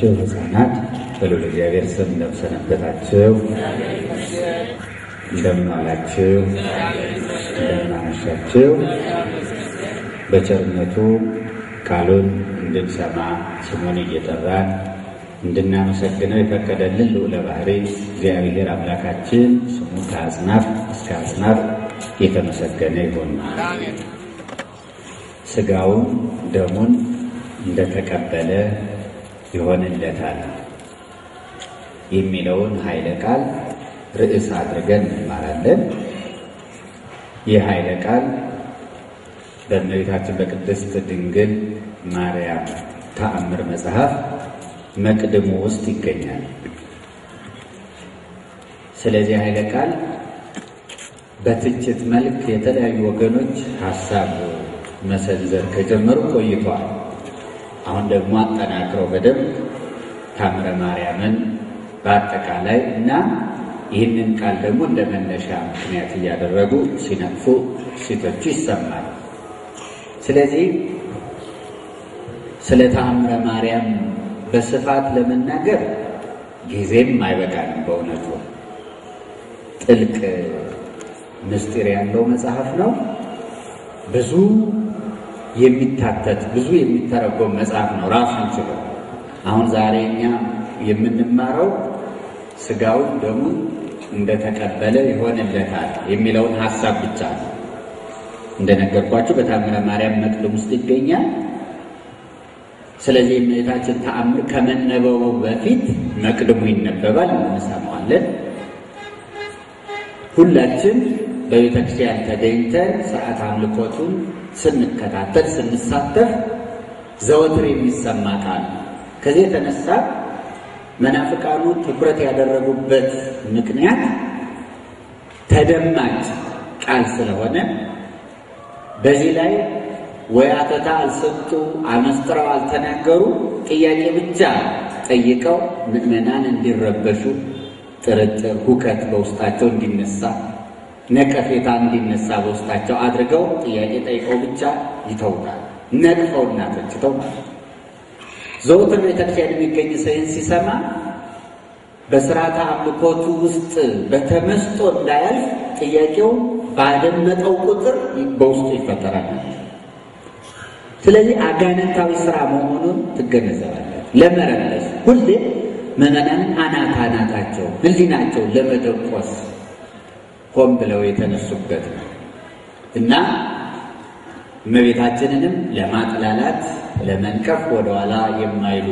ያላደፈባቸው ሕፃናት በልዑል እግዚአብሔር ስም እንደምሰነበታችሁ፣ እንደምን አመሻችሁ። በቸርነቱ ቃሉን እንድንሰማ ስሙን እየጠራን እንድናመሰግነው የፈቀደልን ልዑለ ባሕሪ እግዚአብሔር አምላካችን ስሙ ከአጽናፍ እስከ አጽናፍ የተመሰገነ ይሁን። ሥጋውን ደሙን እንደተቀበለ ይሆንለታል የሚለውን ኃይለ ቃል ርዕስ አድርገን እንማራለን። ይህ ኃይለ ቃል በእመቤታችን በቅድስት ድንግል ማርያም ተአምር መጽሐፍ መቅድሙ ውስጥ ይገኛል። ስለዚህ ኃይለ ቃል በትችት መልክ የተለያዩ ወገኖች ሀሳብ መሰንዘር ከጀመሩ ቆይተዋል። አሁን ደግሞ አጠናክረው በደንብ ታምረ ማርያምን በአጠቃላይ እና ይህንን ቃል ደግሞ እንደ መነሻ ምክንያት እያደረጉ ሲነቅፉ ሲተቹ ይሰማል። ስለዚህ ስለ ተአምረ ማርያም በስፋት ለመናገር ጊዜም አይበቃንም። በእውነቱ ጥልቅ ምስጢር ያለው መጽሐፍ ነው። ብዙ የሚታተት ብዙ የሚተረጎም መጽሐፍ ነው ራሱን ችሎ። አሁን ዛሬ እኛ የምንማረው ሥጋውን ደሙን እንደተቀበለ ይሆንለታል የሚለውን ሀሳብ ብቻ ነው። እንደነገርኳችሁ በታምረ ማርያም መቅድም ውስጥ ይገኛል። ስለዚህ የእመቤታችን ተአምር ከመነበቡ በፊት መቅድሙ ይነበባል፣ እንሰማዋለን። ሁላችን በቤተ ክርስቲያን ተገኝተን ስርዓት አምልኮቱን ስንከታተል ስንሳተፍ ዘወትር የሚሰማ ቃል ከዚህ የተነሳ መናፍቃኑ ትኩረት ያደረጉበት ምክንያት ተደማጭ ቃል ስለሆነ በዚህ ላይ ወይ አተታ አልሰጡ አመስጥረው አልተናገሩ፣ ጥያቄ ብቻ ጠይቀው ምዕመናን እንዲረበሹ፣ ጥርጥር፣ ሁከት በውስጣቸው እንዲነሳ፣ ነቀፌታ እንዲነሳ በውስጣቸው አድርገው ጥያቄ ጠይቀው ብቻ ይተውታል። ተችተው ማለት ዘውትር ቤተክርስቲያን የሚገኝ ሰይን ሲሰማ በስርዓተ አምልኮቱ ውስጥ በተመስጦ እንዳያልፍ ጥያቄው ባደመጠው ቁጥር በውስጡ ይፈጠራል። ስለዚህ አጋንንታዊ ስራ መሆኑን ትገነዘባለህ። ለመረለስ ሁሌ ምዕመናንን አናት አናታቸው ሕሊናቸው ለመደቆስ ሆን ብለው የተነሱበት ነው። እና እመቤታችንንም ለማጥላላት ለመንቀፍ ወደኋላ የማይሉ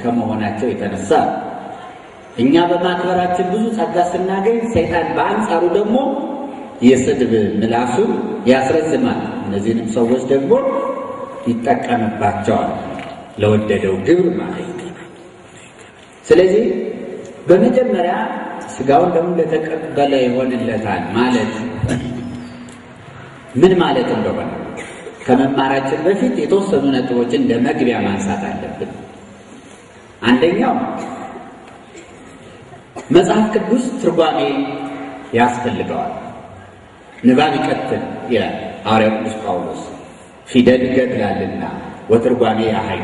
ከመሆናቸው የተነሳ እኛ በማክበራችን ብዙ ጸጋ ስናገኝ፣ ሰይጣን በአንጻሩ ደግሞ የስድብ ምላሱን ያስረዝማል። እነዚህንም ሰዎች ደግሞ ይጠቀምባቸዋል። ለወደደው ግብር ማለት ስለዚህ በመጀመሪያ ሥጋውን ደግሞ እንደተቀበለ ይሆንለታል ማለት ምን ማለት እንደሆነ ከመማራችን በፊት የተወሰኑ ነጥቦችን እንደ መግቢያ ማንሳት አለብን። አንደኛው መጽሐፍ ቅዱስ ትርጓሜ ያስፈልገዋል። ንባብ ይቀጥል ይላል ሐዋርያው ቅዱስ ጳውሎስ ፊደል ይገድላልና ወትርጓሜ ያሀይ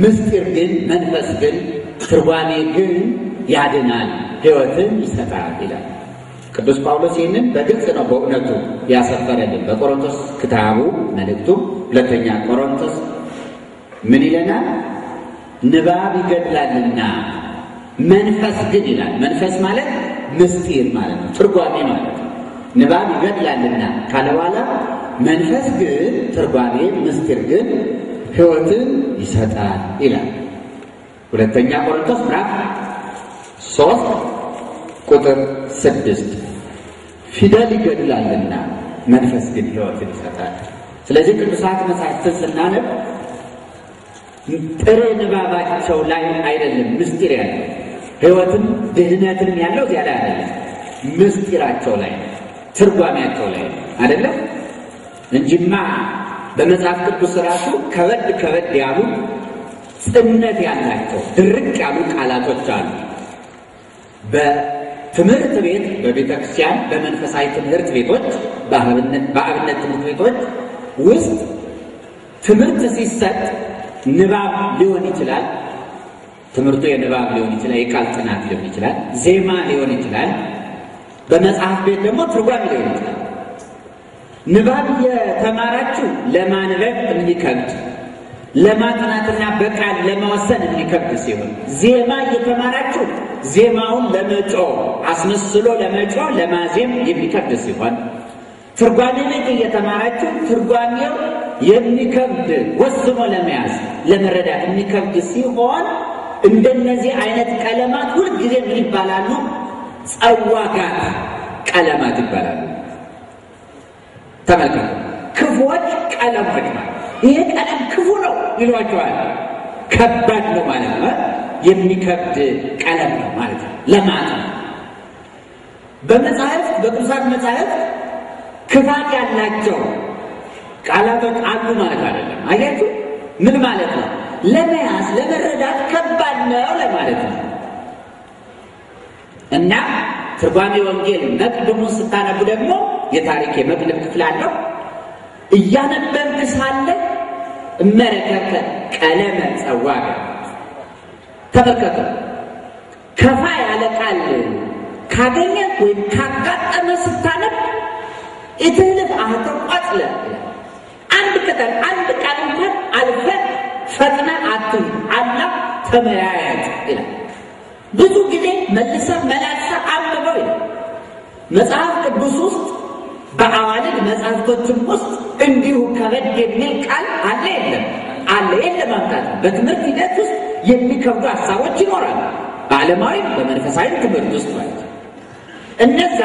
ምስጢር ግን መንፈስ ግን ትርጓሜ ግን ያድናል፣ ሕይወትን ይሰጣል ይላል ቅዱስ ጳውሎስ። ይህንን በግልጽ ነው በእውነቱ ያሰፈረልን በቆሮንቶስ ክታቡ መልእክቱ ሁለተኛ ቆሮንቶስ ምን ይለናል? ንባብ ይገድላልና መንፈስ ግን ይላል። መንፈስ ማለት ምስጢር ማለት ነው፣ ትርጓሜ ማለት ነው። ንባብ ይገድላልና ካለ በኋላ መንፈስ ግን ትርጓሜ፣ ምስጢር ግን ሕይወትን ይሰጣል ይላል። ሁለተኛ ቆሮንቶስ ምዕራፍ ሶስት ቁጥር ስድስት ፊደል ይገድላልና መንፈስ ግን ሕይወትን ይሰጣል። ስለዚህ ቅዱሳት መጻሕፍትን ስናነብ ጥሬ ንባባቸው ላይ አይደለም ምስጢር ያለው ሕይወትም ድህነትም ያለው እዚያ ላይ አይደለም፣ ምስጢራቸው ላይ ትርጓሜያቸው ላይ አይደለም። እንጂማ በመጽሐፍ ቅዱስ ራሱ ከበድ ከበድ ያሉ ጽነት ያላቸው ድርቅ ያሉ ቃላቶች አሉ። በትምህርት ቤት በቤተ ክርስቲያን በመንፈሳዊ ትምህርት ቤቶች በአብነት ትምህርት ቤቶች ውስጥ ትምህርት ሲሰጥ ንባብ ሊሆን ይችላል። ትምህርቱ የንባብ ሊሆን ይችላል። የቃል ጥናት ሊሆን ይችላል። ዜማ ሊሆን ይችላል። በመጽሐፍ ቤት ደግሞ ትርጓሜ ሊሆን ይችላል። ንባብ የተማራችሁ ለማንበብ የሚከብድ ለማጥናትና በቃል ለመወሰን የሚከብድ ሲሆን ዜማ እየተማራችሁ ዜማውን ለመጮ አስመስሎ ለመጮ ለማዜም የሚከብድ ሲሆን ትርጓሜ ቤት እየተማራችሁ ትርጓሜው የሚከብድ ወስኖ ለመያዝ ለመረዳት የሚከብድ ሲሆን እንደነዚህ አይነት ቀለማት ሁልጊዜ ምን ይባላሉ? ጸዋጋት ቀለማት ይባላሉ። ተመልከቱ፣ ክፉዎች ቀለሞች ማለት ይሄ ቀለም ክፉ ነው ይሏቸዋል። ከባድ ነው ማለት ነው። የሚከብድ ቀለም ነው ማለት ነው። ለማጥናት በመጽሐፍት በቅዱሳት መጽሐፍት ክፋት ያላቸው ቃላቶች አሉ ማለት አይደለም። አያችሁ፣ ምን ማለት ነው? ለመያዝ ለመረዳት ከባድ ነው ለማለት ነው። እና ትርጓሜ ወንጌል መቅድሙን ስታነቡ ደግሞ የታሪክ የመቅድም ክፍል አለው። እያነበብክ ሳለ እመረከከ ቀለመ ጸዋገ ተመልከቱ። ከፋ ያለ ቃል ካገኘ ወይም ካጋጠመ ስታነብ ኢትህልፍ አህተ ቋጽለ አንድ ቅጠል አንድ ቃል እንኳን አልፈ ፈጥነ አትይ አላ ተመያያት ይላል። ብዙ ጊዜ መልሰ መላሰ አንብበው ይላል። መጽሐፍ ቅዱስ ውስጥ በአዋልድ መጽሐፍቶችም ውስጥ እንዲሁ ከበድ የሚል ቃል አለ የለም? አለ የለም? ማምጣት በትምህርት ሂደት ውስጥ የሚከብዱ ሀሳቦች ይኖራሉ። በዓለማዊም በመንፈሳዊም ትምህርት ውስጥ ማለት እነዛ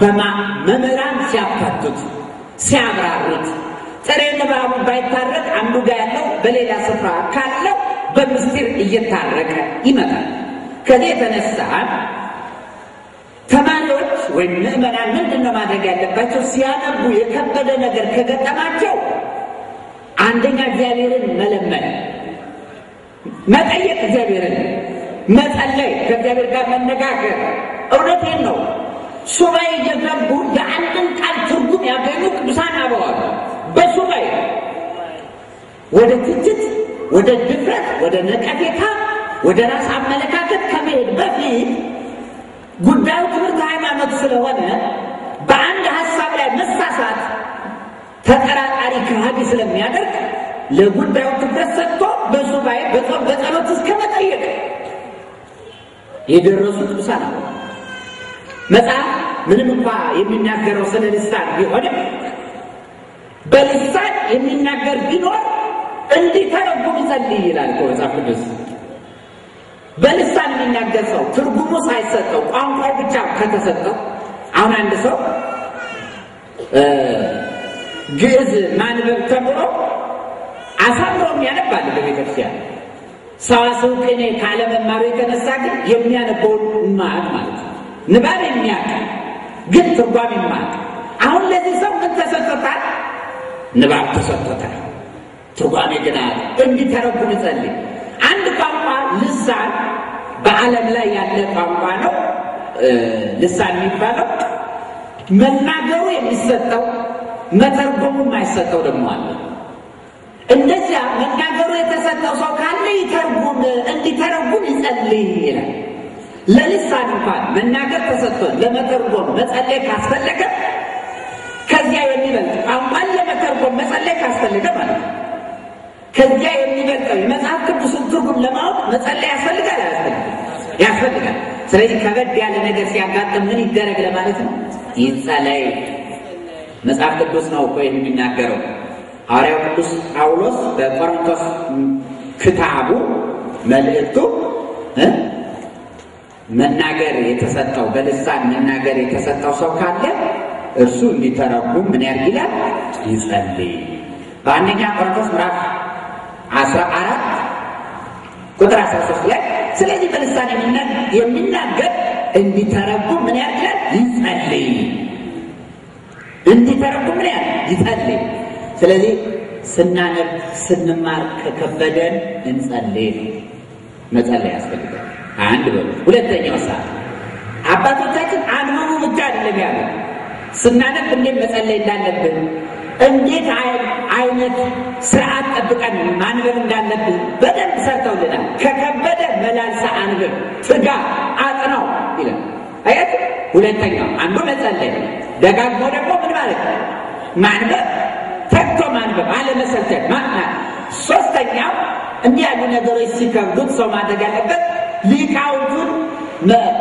በመምህራን ሲያፋቱት ሲያብራሩት ጥሬ ንባቡ ባይታረቅ አንዱ ጋር ያለው በሌላ ስፍራ ካለው በምስጢር እየታረቀ ይመጣል። ከዚህ የተነሳ ተማሪዎች ወይም ምዕመናን ምንድን ነው ማድረግ ያለባቸው? ሲያነቡ የከበደ ነገር ከገጠማቸው አንደኛ እግዚአብሔርን መለመን፣ መጠየቅ፣ እግዚአብሔርን መጸለይ፣ ከእግዚአብሔር ጋር መነጋገር። እውነቴን ነው። ሱባኤ እየገቡ የአንድን ቃል ትርጉም ያገኙ ቅዱሳን አበዋል። በሱባኤ ወደ ትችት፣ ወደ ድፍረት፣ ወደ ነቀፌታ፣ ወደ ራስ አመለካከት ከመሄድ በፊት ጉዳዩ ትምህርት ሃይማኖት ስለሆነ በአንድ ሀሳብ ላይ መሳሳት ተጠራጣሪ ከሃዲ ስለሚያደርግ ለጉዳዩ ትኩረት ሰጥቶ በሱባኤ በጸሎት እስከ መጠየቅ የደረሱ ቅዱሳን አሉ። መጽሐፍ ምንም እንኳ የሚናገረው ስለ ልሳን ቢሆንም በልሳን የሚናገር ቢኖር እንዲተረጉም ይጸልይ ይላል መጽሐፍ ቅዱስ። በልሳን የሚናገር ሰው ትርጉሙ ሳይሰጠው ቋንቋው ብቻ ከተሰጠው፣ አሁን አንድ ሰው ግዕዝ ማንበብ ተምሮ አሳምሮ የሚያነባል በቤተክርስቲያን ሰዋስው ቅኔ ካለመማሩ የተነሳ ግን የሚያነበውን ማት ማለት ነው። ንባብ የሚያውቅ ግን ትርጓም የማያውቅ አሁን ለዚህ ሰው ምን ተሰጥቶታል? ንባብ ተሰጥቶታል። ትርጓሜ ግን እንዲተረጉም ይጸልይ። አንድ ልሳን በዓለም ላይ ያለ ቋንቋ ነው። ልሳን የሚባለው መናገሩ የሚሰጠው መተርጎሙ የማይሰጠው ደግሞ አለ። እንደዚያ መናገሩ የተሰጠው ሰው ካለ ይተርጉም፣ እንዲተረጉም ይጸልይ ይላል። ለልሳን እንኳን መናገር ተሰጥቶን ለመተርጎም መጸለይ ካስፈለገ ከዚያ የሚበልጥ ቋንቋን ለመተርጎም መጸለይ ካስፈለገ ማለት ነው። ከዚያ የሚበልጠው የመጽሐፍ ቅዱስን ትርጉም ለማወቅ መጸለይ ያስፈልጋል አያስፈልግም? ያስፈልጋል። ስለዚህ ከበድ ያለ ነገር ሲያጋጥም ምን ይደረግ ለማለት ነው? ይጸለይ። መጽሐፍ ቅዱስ ነው እኮ የሚናገረው። ሐዋርያው ቅዱስ ጳውሎስ በቆሮንቶስ ክታቡ መልእክቱ መናገር የተሰጠው በልሳን መናገር የተሰጠው ሰው ካለ እርሱ እንዲተረጉም ምን ያድርግ ይላል? ይጸልይ። በአንደኛ ቆሮንቶስ ምዕራፍ አስራ አራት ቁጥር አስራ ሶስት ላይ ስለዚህ በልሳን የሚናገር እንዲተረጉም ምን ይላል? ይጸልይ። እንዲተረጉም ምን ያህል ይጸልይ። ስለዚህ ስናነብ ስንማር ከከበደን እንጸልይ፣ መጸለይ ያስፈልጋል። አንድ በሉ። ሁለተኛው ሰዓት አባቶቻችን አንብቡ ብቻ አይደለም ያሉ ስናነብ እንዴት መጸለይ እንዳለብን እንዴት አይነት ስርዓት ጠብቀን ማንበብ እንዳለብን በደንብ ሰርተውልናል። ከከበደ መላልሳ አንብብ፣ ትጋ፣ አጥናው ይላል። አያት ሁለተኛው አንዱ መጸለይ፣ ደጋግሞ ደግሞ ምን ማለት? ማንበብ፣ ተግቶ ማንበብ፣ አለመሰልቸት ሶስተኛው እንዲህ ያሉ ነገሮች ሲከብዱት ሰው ማድረግ ያለበት ሊቃውንቱን፣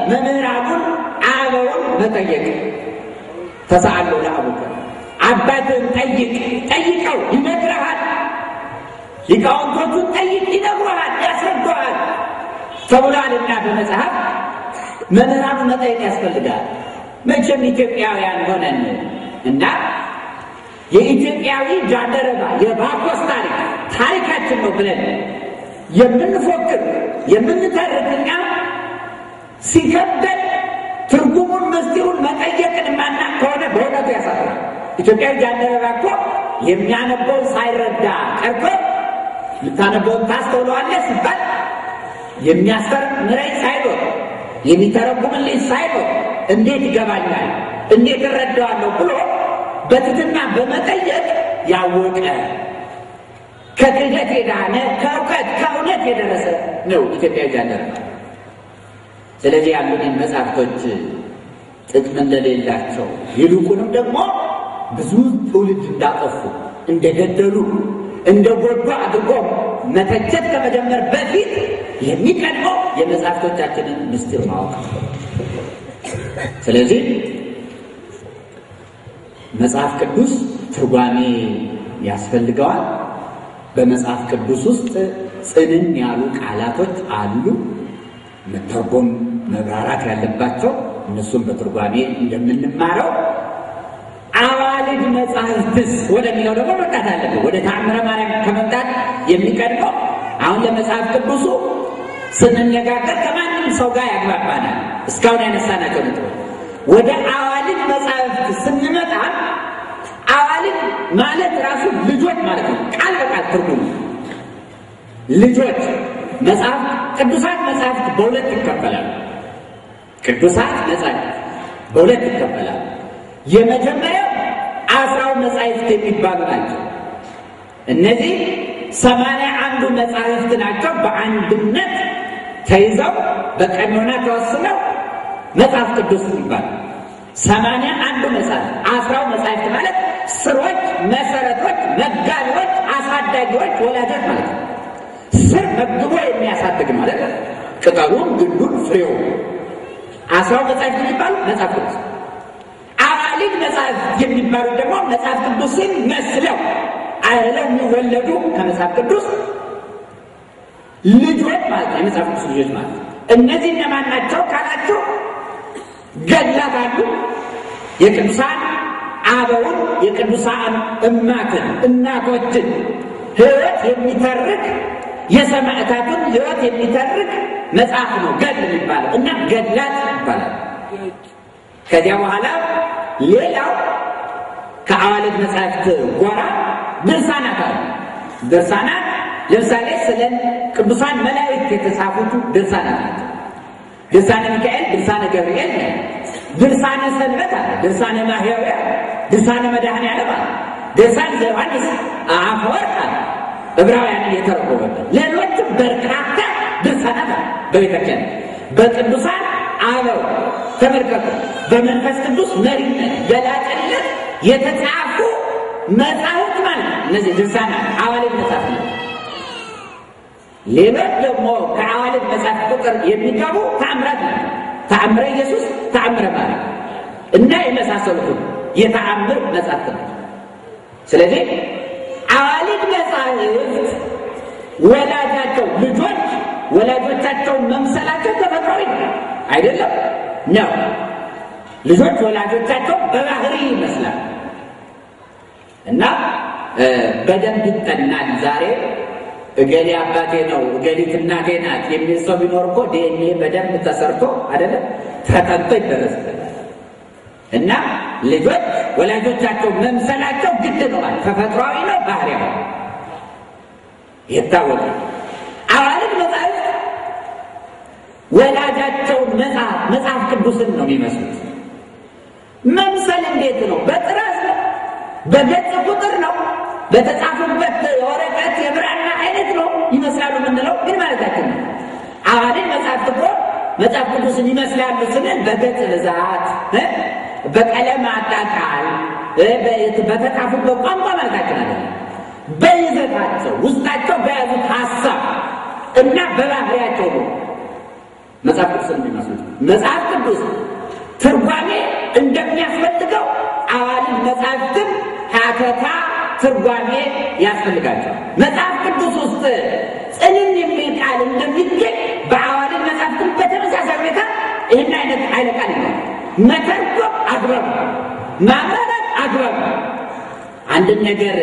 መምህራኑን፣ አበውን መጠየቅ ተሳአሉ ለአቡከ አባትን ጠይቅ፣ ጠይቀው ይነግረሃል። ሊቃውንቶቹን ጠይቅ፣ ይነግረሃል፣ ያስረዳሃል ተብሏልና በመጽሐፍ መምህራኑ መጠየቅ ያስፈልጋል። መቼም ኢትዮጵያውያን ሆነን እና የኢትዮጵያዊ ጃንደረባ የባኮስ ታሪክ ታሪካችን ነው ብለን የምንፎክር የምንተርክኛ ሲከበድ ትርጉሙን ምስጢሩን መጠየቅን ማናቅ ከሆነ በእውነቱ ያሳፍራል። ኢትዮጵያዊ ጃንደረባ እኮ የሚያነበው ሳይረዳ ቀርቶ ልታነበውን ታስተውለዋለህ ሲባል የሚያስተምረኝ ሳይኖር የሚተረጉምልኝ ሳይኖር እንዴት ይገባኛል፣ እንዴት እረዳዋለሁ ብሎ በትትና በመጠየቅ ያወቀ ከክህደት የዳነ ከእውቀት ከእውነት የደረሰ ነው ኢትዮጵያዊ ጃንደረባ። ስለዚህ ያሉንን መጽሐፍቶች ጥቅም እንደሌላቸው ይልቁንም ደግሞ ብዙ ትውልድ እንዳጠፉ እንደገደሉ እንደጎዱ አድርጎ መተቸት ከመጀመር በፊት የሚቀድመው የመጽሐፍቶቻችንን ምስጢር ማወቅ። ስለዚህ መጽሐፍ ቅዱስ ትርጓሜ ያስፈልገዋል። በመጽሐፍ ቅዱስ ውስጥ ጽንን ያሉ ቃላቶች አሉ፣ መተርጎም መብራራት ያለባቸው እነሱም በትርጓሜ እንደምንማረው አዋልድ መጽሐፍትስ ወደሚለው ደግሞ መምጣት አለብን። ወደ ተአምረ ማርያም ከመምጣት የሚቀድመው አሁን ለመጽሐፍ ቅዱሱ ስንነጋገር ከማንም ሰው ጋር ያግባባናል። እስካሁን ያነሳናቸው ነጥቦች ወደ አዋልድ መጽሐፍት ስንመጣ አዋልድ ማለት ራሱ ልጆች ማለት ነው። ቃል በቃል ትርጉም ልጆች መጽሐፍ ቅዱሳት መጽሐፍት በሁለት ይከፈላሉ። ቅዱሳት መጽሐፍት በሁለት ይከፈላሉ። የመጀመሪያው አስራው መጻሕፍት የሚባሉ ናቸው። እነዚህ ሰማንያ አንዱ መጻሕፍት ናቸው። በአንድነት ተይዘው በቀኖና ተወስነው መጽሐፍ ቅዱስ ይባላል። ሰማንያ አንዱ መጽሐፍ አስራው መጻሕፍት ማለት ስሮች፣ መሰረቶች፣ መጋቢዎች፣ አሳዳጊዎች፣ ወላጆች ማለት ነው። ስር መግቦ የሚያሳድግ ማለት ነው። ቅጠሉን፣ ግንዱን፣ ፍሬው አስራው መጻሕፍት የሚባሉ መጽሐፍ ቅዱስ አዋልድ መጽሐፍ የሚባሉ ደግሞ መጽሐፍ ቅዱስን መስለው አይለው የሚወለዱ ከመጽሐፍ ቅዱስ ልጆች ማለት ነው። የመጽሐፍ ቅዱስ ልጆች ማለት እነዚህ እነማን ናቸው ካላቸው ገድላት አሉ። የቅዱሳን አበውን የቅዱሳን እማትን እናቶችን ሕይወት የሚተርክ የሰማዕታቱን ሕይወት የሚተርክ መጽሐፍ ነው ገድል የሚባለው እና ገድላት ይባላል። ከዚያ በኋላ ሌላው ከአዋልድ መጽሐፍት ጎራ ድርሳናት አሉ። ድርሳናት ለምሳሌ ስለ ቅዱሳን መላእክት የተጻፉት ድርሳናት ናቸው። ድርሳነ ሚካኤል፣ ድርሳነ ገብርኤል፣ ድርሳነ ሰንበት አለ፣ ድርሳነ ማህያውያ፣ ድርሳነ መድኃኔዓለም አለ፣ ድርሳነ ዘዮሐንስ አፈወርቅ አለ፣ ዕብራውያንን የተረጎመበት ሌሎችም በርካታ ድርሳናት አለ በቤተክርስቲያን በቅዱሳን አበው ተመልከቱ። በመንፈስ ቅዱስ መሪነት ገላጭነት የተጻፉ መጽሐፍት ማለት ነው። እነዚህ ድርሳናት አዋልድ መጽሐፍ ነው። ሌሎች ደግሞ ከአዋልድ መጽሐፍ ቁጥር የሚገቡ ተአምራት ናቸው። ተአምረ ኢየሱስ፣ ተአምረ ማርያም እና የመሳሰሉት የተአምር መጽሐፍት ናቸው። ስለዚህ አዋልድ መጽሐፍት ወላጃቸው ልጆች ወላጆቻቸውን መምሰላቸው ተፈጥሯዊ አይደለም ነው። ልጆች ወላጆቻቸው በባህሪ ይመስላል እና በደንብ ይጠናል። ዛሬ እገሌ አባቴ ነው እገሊት እናቴ ናት የሚል ሰው ቢኖር እኮ ዲኤንኤ በደንብ ተሰርቶ አይደለም ተጠንቶ ይደረስበታል። እና ልጆች ወላጆቻቸው መምሰላቸው ግድ ነው ማለት ተፈጥሯዊ ነው፣ ባህሪያዊ የታወቀ አዋልድ መጽሐፍ ወላጃቸውን መጽሐፍ መጽሐፍ ቅዱስን ነው የሚመስሉት። መምሰል እንዴት ነው? በጥራዝ ነው፣ በገጽ ቁጥር ነው፣ በተጻፉበት የወረቀት የብራና አይነት ነው ይመስላሉ የምንለው ግን ማለታችን ነው። አዋልድ መጽሐፍት እኮ መጽሐፍ ቅዱስን ይመስላሉ ስንል በገጽ ብዛት፣ በቀለም አጣጣል፣ በተጻፉበት ቋንቋ ማለታችን አለ። በይዘታቸው ውስጣቸው በያዙት ሀሳብ እና በባህሪያቸው ነው መጽሐፍ ቅዱስን የሚመስሉት። መጽሐፍ ቅዱስ ትርጓሜ እንደሚያስፈልገው አዋልድ መጽሐፍትን ሀተታ ትርጓሜ ያስፈልጋቸው። መጽሐፍ ቅዱስ ውስጥ ጽንን የሚል ቃል እንደሚገኝ በአዋልድ መጽሐፍትን በተመሳሳይ ሁኔታ ይህን አይነት ኃይለ ቃል ይላል። መተርጎም አግባብ ማብራራት አግባብ አንድን ነገር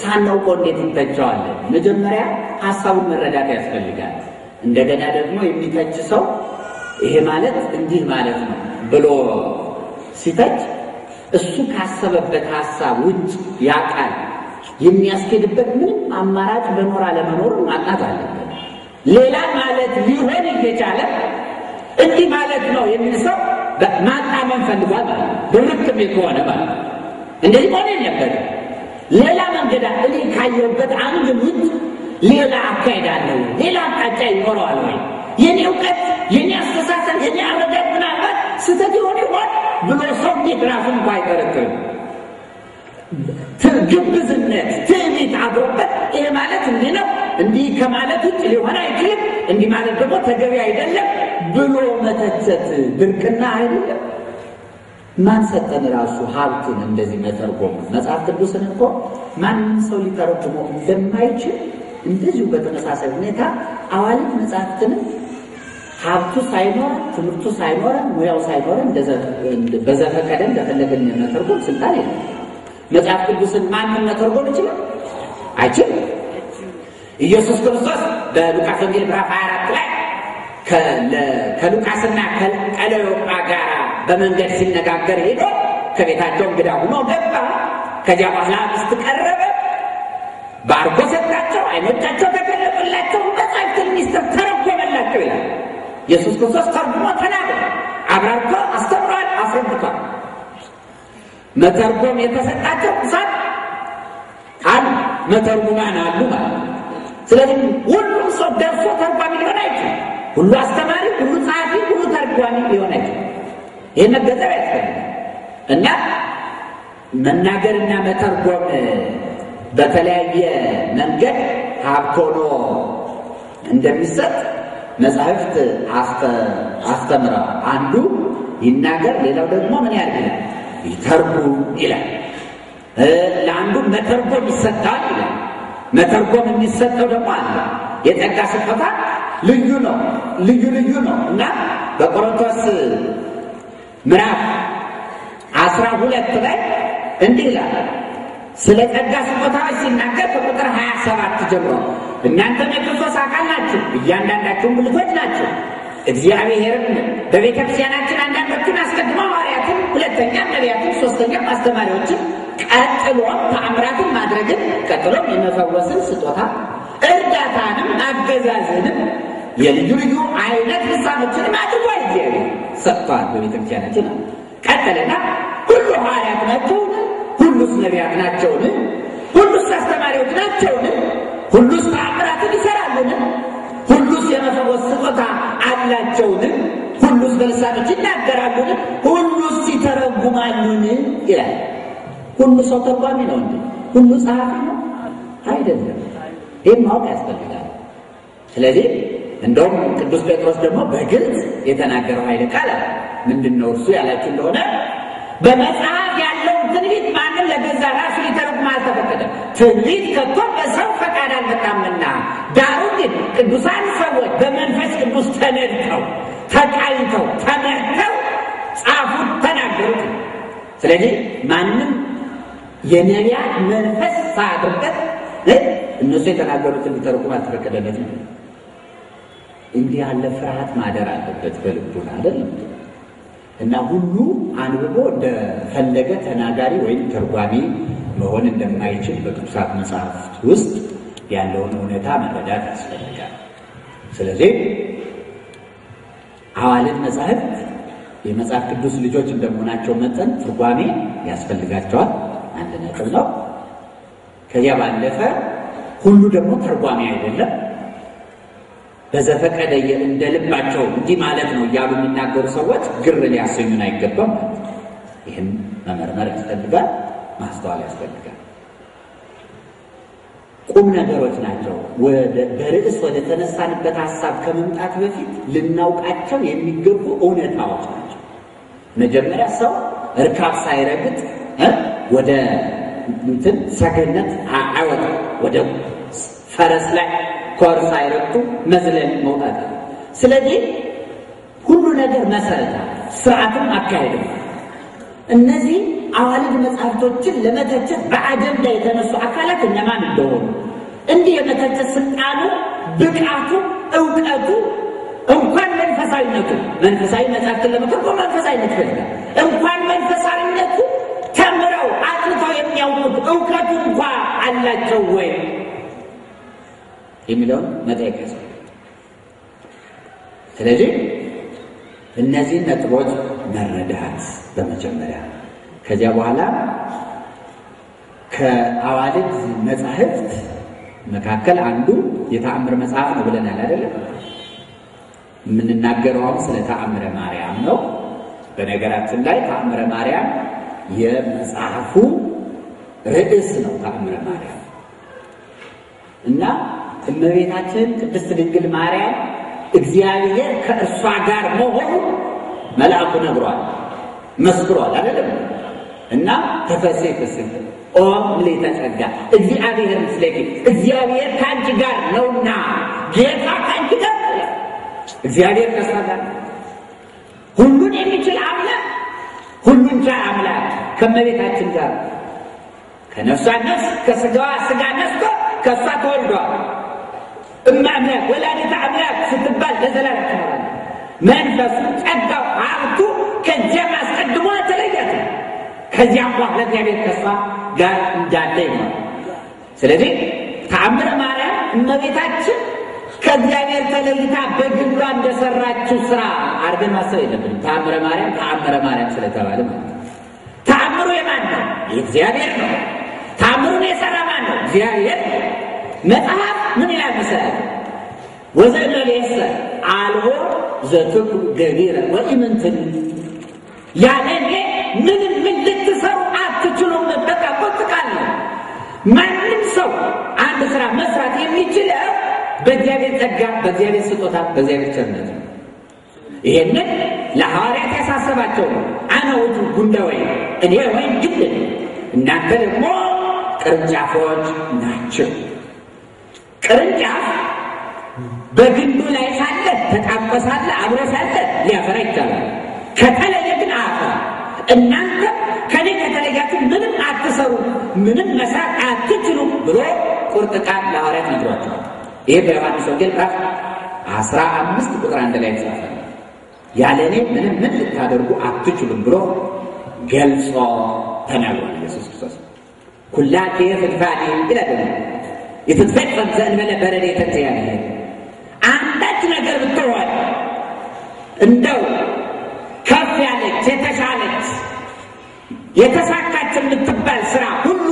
ሳናውቀው እንዴት እንተቸዋለን? መጀመሪያ ሀሳቡን መረዳት ያስፈልጋል። እንደገና ደግሞ የሚተች ሰው ይሄ ማለት እንዲህ ማለት ነው ብሎ ሲተች እሱ ካሰበበት ሀሳብ ውጭ ያ ቃል የሚያስኬድበት ምንም አማራጭ መኖር አለመኖር ማጣት አለበት። ሌላ ማለት ሊሆን እየቻለ እንዲህ ማለት ነው የሚል ሰው ማጣመን ፈልጓል ማለት ነው። ከሆነ ማለት እንደዚህ መሆን የለበትም። ሌላ መንገድ እኔ ካየሁበት angle ውጭ ሌላ አካሄድ አለው፣ ሌላ አቅጣጫ ይኖረዋል ወይ የኔ እውቀት፣ የኔ አስተሳሰብ፣ የኔ አረዳድ ምናልባት ስህተት ይሆን ይሆን ብሎ ሰው ራሱን እንኳ አይጠረጥርም። ግብዝነት፣ ትዕቢት አድሮበት ይሄ ማለት እንዲህ ነው እንዲህ ከማለት ውጭ ሊሆን አይችልም፣ እንዲህ ማለት ደግሞ ተገቢ አይደለም ብሎ መተቸት ድርቅና አይደለም። ማን ሰጠን ራሱ ሀብቱን እንደዚህ መተርጎም? መጽሐፍ ቅዱስን እኮ ማንም ሰው ሊተረጉመው እንደማይችል እንደዚሁ በተመሳሳይ ሁኔታ አዋልድ መጽሐፍትንም ሀብቱ ሳይኖረን ትምህርቱ ሳይኖረን ሙያው ሳይኖረን በዘፈቀደ እንደፈለገን መተርጎም ስልጣን የለም። መጽሐፍ ቅዱስን ማንም መተርጎም ይችላል? አይችልም። ኢየሱስ ክርስቶስ በሉቃስ ወንጌል ምዕራፍ 24 ላይ ከሉቃስና ከቀለዮጳ ጋር በመንገድ ሲነጋገር ሄዶ ከቤታቸው እንግዳ ሆኖ ገባ። ከዚያ በኋላ ሚስት ቀረበ፣ ባርኮ ሰጣቸው፣ አይኖቻቸው ተገለጡላቸው፣ መጻሕፍትን ሚስጥር ተረጎመላቸው ይላል። ኢየሱስ ክርስቶስ ተርጉሞ ተናገረ፣ አብራርቶ አስተምሯል፣ አስረድቷል። መተርጎም የተሰጣቸው እሳት አሉ፣ መተርጉማን አሉ ማለት ስለዚህ ሁሉም ሰው ደርሶ ተርጓሚ ሊሆን አይችልም። ሁሉ አስተማሪ፣ ሁሉ ጸሐፊ፣ ሁሉ ተርጓሚ ሊሆን አይችልም። ይህ መገንዘብ ያስፈልጋል እና መናገርና መተርጎም በተለያየ መንገድ ሀብት ሆኖ እንደሚሰጥ መጻሕፍት አስተምረዋል። አንዱ ይናገር፣ ሌላው ደግሞ ምን ያድርግ ይተርጉም ይላል። ለአንዱ መተርጎም ይሰጣል ይላል። መተርጎም የሚሰጠው ደግሞ አለ። የጸጋ ስጦታ ልዩ ነው፣ ልዩ ልዩ ነው እና በቆሮንቶስ ምዕራፍ አስራ ሁለት ላይ እንዲህ ይላል ስለ ጸጋ ስጦታዎች ሲናገር ከቁጥር ሀያ ሰባት ጀምሮ እናንተም የክርስቶስ አካል ናችሁ፣ እያንዳንዳችሁም ብልቶች ናችሁ። እግዚአብሔርም በቤተ ክርስቲያናችን አንዳንዶቹን አስቀድሞ ሐዋርያትን፣ ሁለተኛም ነቢያትን፣ ሶስተኛም አስተማሪዎችን፣ ቀጥሎም ተአምራትን ማድረግን፣ ቀጥሎም የመፈወስን ስጦታ እርዳታንም፣ አገዛዝንም የልዩ ልዩ አይነት ልሳኖችንም አድርጓል። እግዚአብሔር ሰጥቷል በቤተ ክርስቲያናችን። ቀጠለና ሁሉ ሐዋርያት ናቸውን? ሁሉስ ነቢያት ናቸውን? ሁሉስ አስተማሪዎች ናቸውን? ሁሉስ ተአምራትን ይሰራሉን? ሁሉስ የመፈወስ ስጦታ አላቸውን? ሁሉስ በልሳኖች ይናገራሉን? ሁሉስ ይተረጉማሉን? ይላል። ሁሉ ሰው ተርጓሚ ነው እንዴ? ሁሉ ጸሐፊ ነው አይደለም። ይህም ማወቅ ያስፈልጋል። ስለዚህ እንደውም ቅዱስ ጴጥሮስ ደግሞ በግልጽ የተናገረው ኃይለ ቃል ምንድን ነው እርሱ ያላችሁ እንደሆነ በመጽሐፍ ያለውን ትንቢት ማንም ለገዛ ራሱ አልተፈቀደም። ትንቢት ከቶ በሰው ፈቃድ አልመጣምና፣ ዳሩ ግን ቅዱሳን ሰዎች በመንፈስ ቅዱስ ተነድተው ተቃኝተው ተመርተው ጻፉት፣ ተናገሩት። ስለዚህ ማንም የነቢያት መንፈስ ሳያድርበት እነሱ የተናገሩትን ሊተረጉም እና ሁሉ አንብቦ እንደፈለገ ተናጋሪ ወይም ተርጓሚ መሆን እንደማይችል በቅዱሳት መጽሐፍት ውስጥ ያለውን እውነታ መረዳት ያስፈልጋል። ስለዚህ አዋልድ መጻሕፍት የመጽሐፍ ቅዱስ ልጆች እንደመሆናቸው መጠን ትርጓሜ ያስፈልጋቸዋል። አንድ ነጥብ ነው። ከዚያ ባለፈ ሁሉ ደግሞ ተርጓሚ አይደለም። በዘፈቀደ እንደ ልባቸው እንዲህ ማለት ነው እያሉ የሚናገሩ ሰዎች ግር ሊያሰኙን አይገባም ይህን መመርመር ያስፈልጋል፣ ማስተዋል ያስፈልጋል። ቁም ነገሮች ናቸው። በርዕስ ወደ ተነሳንበት ሀሳብ ከመምጣት በፊት ልናውቃቸው የሚገቡ እውነታዎች ናቸው። መጀመሪያ ሰው እርካብ ሳይረግጥ ወደ እንትን ሰገነት አይወጣ ወደ ፈረስ ላይ ኮር ሳይረግጡ መዝለን መውጣት። ስለዚህ ሁሉ ነገር መሰረታ ስርዓትም አካሄድም እነዚህ አዋልድ መጽሐፍቶችን ለመተቸት በአጀንዳ የተነሱ አካላት እነማን እንደሆኑ እንዲህ የመተቸት ስልጣኑ፣ ብቃቱ፣ እውቀቱ እንኳን መንፈሳዊነቱ መንፈሳዊ መጽሐፍትን ለመተርጎም መንፈሳዊነት ይፈልጋል። እንኳን መንፈሳዊነቱ ተምረው አጥንተው የሚያውቁት እውቀቱ እንኳ አላቸው ወይ የሚለውን መጠየቅ ያስፈልጋል። ስለዚህ እነዚህን ነጥቦች መረዳት በመጀመሪያ ከዚያ በኋላ ከአዋልድ መጻሕፍት መካከል አንዱ የተአምር መጽሐፍ ነው ብለናል አይደለም? የምንናገረው አሁን ስለ ተአምረ ማርያም ነው። በነገራችን ላይ ተአምረ ማርያም የመጽሐፉ ርዕስ ነው። ተአምረ ማርያም እና እመቤታችን ቅድስት ድንግል ማርያም እግዚአብሔር ከእርሷ ጋር መሆኑ መልአኩ ነግሯል፣ መስክሯል አይደለም እና ተፈሴ ፍስህ ኦ ምልዕተ ጸጋ እግዚአብሔር ምስሌኪ። እግዚአብሔር ከአንቺ ጋር ነውና። ጌታ ከአንቺ ጋር እግዚአብሔር ከእሷ ጋር ሁሉን የሚችል አምላክ ሁሉን ቻይ አምላክ ከእመቤታችን ጋር ከነፍሷ ነፍስ ከስጋዋ ስጋ ነስቶ ከእሷ ተወልዷል። እማ አምላክ ወላዲተ አምላክ ስትባል ለዘላለም ትኖራለች። መንፈሱ ጸጋው ሀብቱ ከዚያም አስቀድሞ ተለያት። ከዚያም በኋላ እግዚአብሔር ከእሷ ጋር እንዳለ ይሆናል። ስለዚህ ተአምረ ማርያም እመቤታችን ከእግዚአብሔር ተለይታ በግሏ እንደሰራችው ስራ አድርገን ማሰብ የለብንም። ተአምረ ማርያም ተአምረ ማርያም ስለተባለ ማለት ነው። ተአምሩ የማን ነው? የእግዚአብሔር ነው። ተአምሩን የሰራ ማን ነው? እግዚአብሔር መጽሐፍ ምን ይላል መሰለህ? ወዘእመቤሰ አልቦ ዘትኩ ገቢረ ወኢምንትን ያለ ምንም ምን ልትሰሩ አትችሉም። በቃ ነው። ማንም ሰው አንድ ስራ መስራት የሚችለው በእግዚአብሔር ጸጋ፣ በእግዚአብሔር ስጦታ፣ በእግዚአብሔር ቸርነት ነው። ይሄንን ለሐዋርያት ያሳሰባቸው ነው። አነ ውእቱ ጉንደ ወይን፣ እኔ ወይን ግንድ እናንተ ደግሞ ቅርንጫፎች ናቸው። ቅርንጫፍ በግንዱ ላይ ሳለ ተጣብቆ ሳለ አብሮ ሳለ ሊያፈራ ይቻላል። ከተለየ እናንተ ከኔ ከተለያችሁ ምንም አትሰሩ፣ ምንም መስራት አትችሉም ብሎ ቁርጥ ቃል ለሐዋርያት ነግሯቸዋል። ይህ በዮሐንስ ወንጌል ምዕራፍ አስራ አምስት ቁጥር አንድ ላይ ተጻፈ። ያለ እኔ ምንም ምን ልታደርጉ አትችሉም ብሎ ገልጾ ተናግሯል ኢየሱስ ክርስቶስ። ኩላኬ ፍድፋዴ ይላል የትትፈጸም ዘእንበለ በረድኤተ እግዚአብሔር አንዳች ነገር ብትሆን እንደው ከፍ ያለች የተሻለች የተሳካች የምትባል ስራ ሁሉ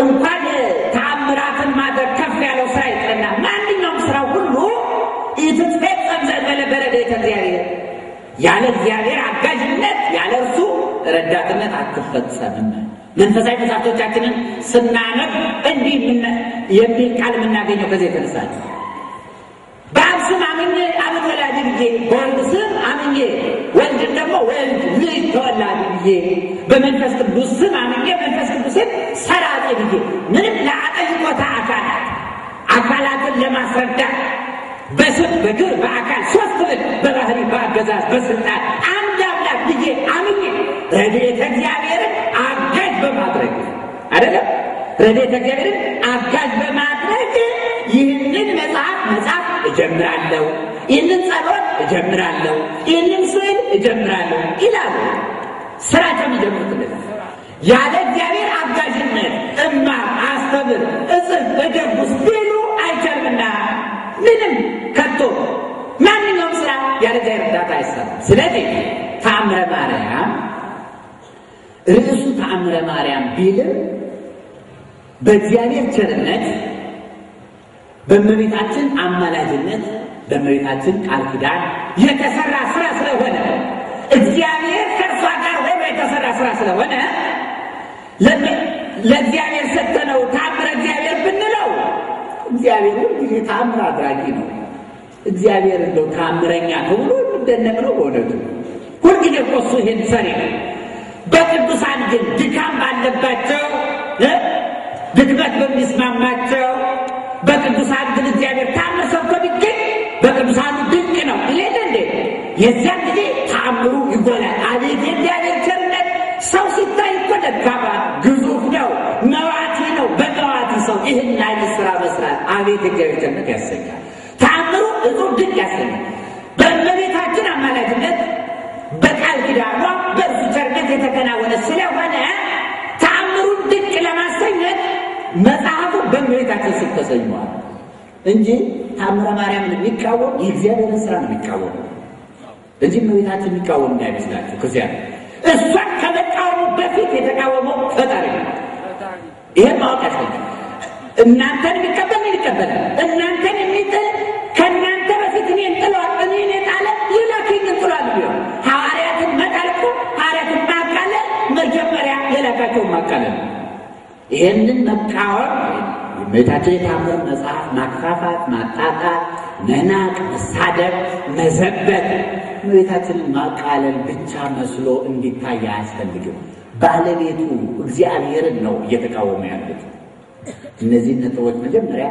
እንኳን ተአምራትን ማድረግ ከፍ ያለው ስራ ይቅርና ማንኛውም ስራ ሁሉ ኢትትፈጸም ዘእንበለ በረድኤተ እግዚአብሔር ያለ እግዚአብሔር አጋዥነት ያለ እርሱ ረዳትነት አትፈጸምም። መንፈሳዊ መጽሐፍቶቻችንን ስናነብ እንዲህ የሚል ቃል የምናገኘው ከዚህ የተነሳ አምኜ አብን ወላዲ ብዬ፣ በወልድ ስም አምኜ ወልድን ደግሞ ወልድ ልጅ ተወላዲ ብዬ፣ በመንፈስ ቅዱስ ስም አምኜ መንፈስ ቅዱስን ሰራጤ ብዬ ምንም ለአጠይቆታ አካላት አካላትን ለማስረዳት በስም በግብር በአካል ሶስት ልክ በባህሪ በአገዛዝ በስልጣን አንድ አምላክ ብዬ አምኜ ረድኤተ እግዚአብሔርን አጋዥ በማድረግ አይደለም? ረድኤተ እግዚአብሔርን አጋዥ በማድረግ ይህንን መጽሐፍ መጽሐፍ እጀምራለሁ። ይህንን ጸሎት እጀምራለሁ፣ ይህንን ስዕል እጀምራለሁ ይላሉ። ስራቸው የሚጀምሩት ያለ እግዚአብሔር አጋዥነት እማር፣ አስተምር፣ እጽፍ፣ እደጉስ ቢሉ አይቻልምና ምንም ከቶ ማንኛውም ስራ ያለ እግዚአብሔር እርዳታ አይሰራም። ስለዚህ ተአምረ ማርያም ርዕሱ ተአምረ ማርያም ቢልም በእግዚአብሔር ቸርነት በእመቤታችን አማላጅነት በእመቤታችን ቃል ኪዳን የተሰራ ስራ ስለሆነ እግዚአብሔር ከእርሷ ጋር ሆኖ የተሰራ ስራ ስለሆነ ለእግዚአብሔር ሰጥተነው ተአምረ እግዚአብሔር ብንለው እግዚአብሔር ሁልጊዜ ተአምር አድራጊ ነው። እግዚአብሔር እንደው ተአምረኛ ተብሎ የሚደነቅ ነው። በእውነቱ ሁልጊዜ እኮ እሱ ይሄን ሰሪ ነው። በቅዱሳን ግን ድካም ባለባቸው ድክመት በሚስማማቸው በቅዱሳን ግን እግዚአብሔር ተአምር ሰብቶ ቢገኝ በቅዱሳኑ ድንቅ ነው ይሌለ እንዴ የዚያን ጊዜ ተአምሩ ይጎላል። አቤት የእግዚአብሔር ቸርነት! ሰው ሲታይ እኮ ደካማ ግዙፍ ነው፣ መዋቲ ነው። በመዋቲ ሰው ይህን አይነት ስራ መስራት አቤት የእግዚአብሔር ቸርነት ያሰኛል። ተአምሩ እጹብ ድንቅ ያሰኛል። በእመቤታችን አማላጅነት በቃል ኪዳኗ በእርሱ ቸርነት የተከናወነ ስለሆነ ተአምሩን ድንቅ ለማሰኘት መጽሐፉ በእመቤታችን ስም ተሰኝቷል እንጂ ተአምረ ማርያምን የሚቃወም የእግዚአብሔርን ስራ ነው የሚቃወሙ እንጂ እመቤታችን የሚቃወም እንዳይመስላችሁ። ከዚያ እሷን ከመቃወሙ በፊት የተቃወመው ፈጣሪ ነው። ይህን ማወቅ ያስፈልጋል። እናንተን የሚቀበል ይቀበላል። እናንተን የሚጥል ከእናንተ በፊት እኔን ጥሏል፣ እኔን የጣለ ይላክኝ ጥሏል ቢሆን ሐዋርያትን መጣል እኮ ሐዋርያትን ማቃለል መጀመሪያ የላካቸውን ማቃለል ይህንን መቃወም የእመቤታችን የታምር መጽሐፍ ማክፋፋት፣ ማጣጣት፣ መናቅ፣ መሳደብ፣ መዘበት እመቤታችንን ማቃለል ብቻ መስሎ እንዲታይ አያስፈልግም። ባለቤቱ እግዚአብሔርን ነው እየተቃወሙ ያሉት። እነዚህን ነጥቦች መጀመሪያ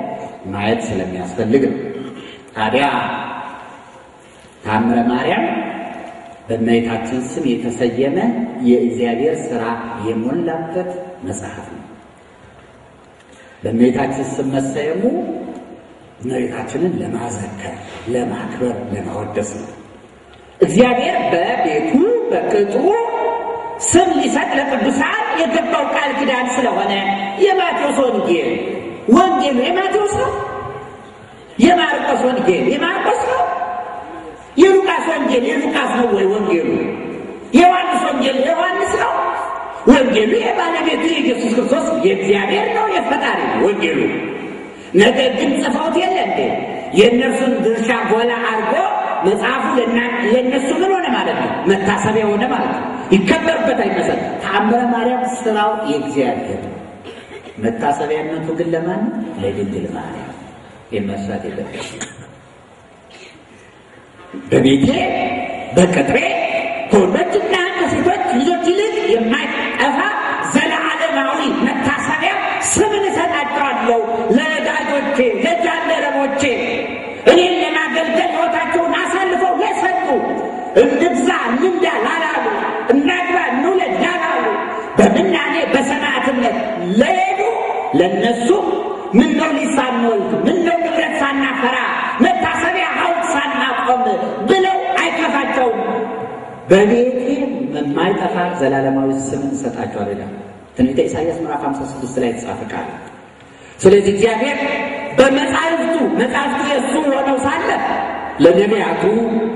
ማየት ስለሚያስፈልግ ነው። ታዲያ ታምረ ማርያም በእመቤታችን ስም የተሰየመ የእግዚአብሔር ሥራ የሞላበት መጽሐፍ ነው። በእመቤታችን ስም መሰየሙ እመቤታችንን ለማዘከር፣ ለማክበር፣ ለማወደስ ነው። እግዚአብሔር በቤቱ በቅጥሩ ስም ሊሰጥ ለቅዱሳን የገባው ቃል ኪዳን ስለሆነ የማቴዎስ ወንጌል ወንጌሉ የማቴዎስ ነው። የማርቆስ ወንጌል የማርቆስ ነው። የሉቃስ ወንጌል የሉቃስ ነው ወይ ወንጌሉ? የዮሐንስ ወንጌል የዮሐንስ ነው። ወንጌሉ የባለቤቱ የኢየሱስ ክርስቶስ የእግዚአብሔር ነው፣ የፈጣሪ ነው ወንጌሉ። ነገር ግን ጽፈውት የለ እንዴ? የእነርሱን ድርሻ ጎላ አድርጎ መጽሐፉ ለእነሱ ምን ሆነ ማለት ነው? መታሰቢያ ሆነ ማለት ነው። ይከበርበት አይመሰል። ተአምረ ማርያም ስራው የእግዚአብሔር መታሰቢያነቱ ግን ለማን? ለድንግል ማርያም። የመርሳት የለበት በቤቴ በቅጥሬ ከወንዶችና ዘላለማዊ ስምን እሰጣቸዋለሁ ይላል ትንቢተ ኢሳይያስ ምዕራፍ 56 ላይ የተጻፈ ቃል። ስለዚህ እግዚአብሔር በመጻሕፍቱ መጻሕፍቱ የእሱ ሆነው ሳለ ለነቢያቱ፣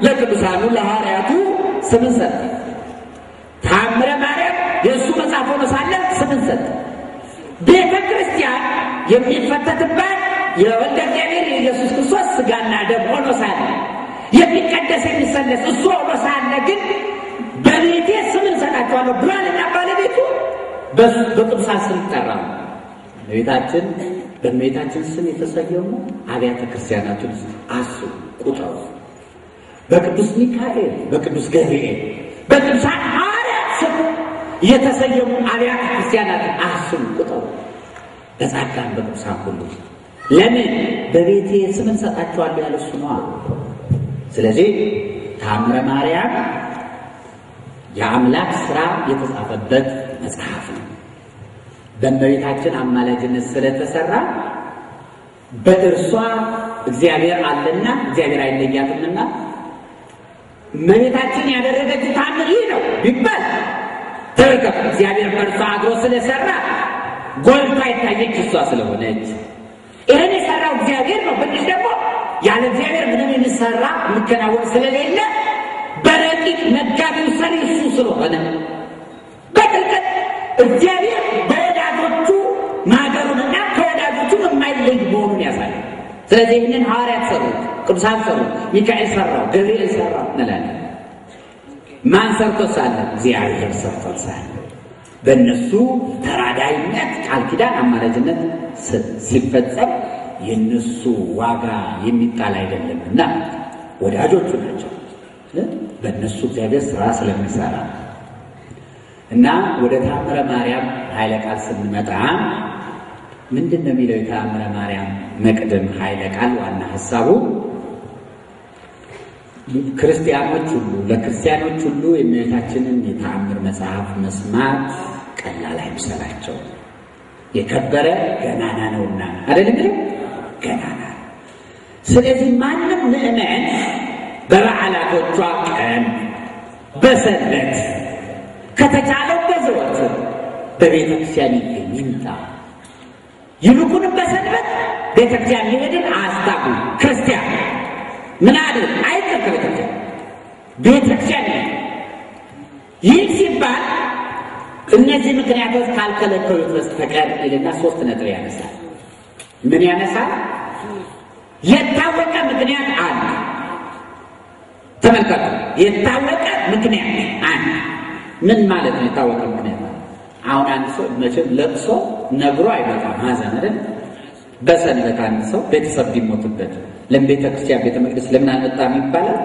ለቅዱሳኑ፣ ለሐዋርያቱ ስምን ሰጠ። ታምረ ማርያም የእሱ መጽሐፍ ሆኖ ሳለ ስምን ሰጠ። ቤተ ክርስቲያን የሚፈተትባት የወልደ እግዚአብሔር የኢየሱስ ክርስቶስ ሥጋና ደም ሆኖ ሳለ የሚቀደስ የሚሰለስ እሱ ሆኖ ሳለ ግን በቤቴ ስም እንሰጣቸዋለሁ ብሏልና ባለቤቱ በቅዱሳን ስም ይጠራሉ። በቤታችን በእመቤታችን ስም የተሰየሙ አብያተ ክርስቲያናትን ውስጥ አስቡ፣ ቁጠሩ። በቅዱስ ሚካኤል፣ በቅዱስ ገብርኤል፣ በቅዱሳን ሐዋርያት ስም የተሰየሙ አብያተ ክርስቲያናትን አስቡ፣ ቁጠሩ። በጻድቃን በቅዱሳን ሁሉ ለምን በቤቴ ስም እንሰጣቸዋለሁ ያለ እሱ ነዋ። ስለዚህ ታምረ ማርያም የአምላክ ሥራ የተጻፈበት መጽሐፍ ነው። በእመቤታችን አማላጅነት ስለተሰራ በእርሷ እግዚአብሔር አለና እግዚአብሔር አይለያትምና እመቤታችን ያደረገችው ታምር ይህ ነው ቢባል ተመልከቱ። እግዚአብሔር በእርሷ አድሮ ስለሰራ ጎልታ የታየች እሷ ስለሆነች ይህን የሰራው እግዚአብሔር ነው ብንል ደግሞ ያለ እግዚአብሔር ምንም የሚሰራ የሚከናወን ስለሌለ በረቂቅ መጋቢው ሰሪ እሱ ስለሆነ በጥልቀት እግዚአብሔር በወዳጆቹ ማገሩንና ከወዳጆቹ የማይለይ መሆኑን ያሳያል። ስለዚህ ይህንን ሐዋርያት ሰሩት፣ ቅዱሳን ሰሩት፣ ሚካኤል ሰራው፣ ገብርኤል ሰራው እንላለን። ማን ሰርቶ ሳለ? እግዚአብሔር ሰርቶ ሳለ በእነሱ ተራዳይነት ቃል ኪዳን አማላጅነት ሲፈጸም የእነሱ ዋጋ የሚጣል አይደለም እና ወዳጆቹ ናቸው። በእነሱ እግዚአብሔር ስራ ስለሚሰራ እና ወደ ተአምረ ማርያም ኃይለ ቃል ስንመጣ ምንድን ነው የሚለው? የተአምረ ማርያም መቅድም ኃይለ ቃል ዋና ሀሳቡ ክርስቲያኖች ሁሉ ለክርስቲያኖች ሁሉ የእመቤታችንን የተአምር መጽሐፍ መስማት ቀላል አይምሰላቸው። የከበረ ገናና ነውና? እንግዲህ ገናና ስለዚህ ማንም ምዕመን በበዓላቶቿ ቀን በሰንበት ከተቻለው በዘወትር በቤተ ክርስቲያን ይገኝ ይምጣ። ይልቁንም በሰንበት ቤተ ክርስቲያን ሊሄድን አስታጉ ክርስቲያን ምን አድር አይቀር ከቤተ ክርስቲያን ቤተ ክርስቲያን ይህ ሲባል እነዚህ ምክንያቶች ካልከለከሉት በስተቀር ይልና ሶስት ነጥብ ያነሳል። ምን ያነሳል? የታወቀ ምክንያት አለ። ተመልከቱ። የታወቀ ምክንያት አንድ ምን ማለት ነው? የታወቀ ምክንያት አሁን አንድ ሰው መቼም ለቅሶ ነግሮ አይመጣም። ሐዘን አይደል? በሰንበት አንድ ሰው ቤተሰብ ቢሞትበት ለምን ቤተ ክርስቲያን ቤተ መቅደስ ለምን አልመጣም ይባላል?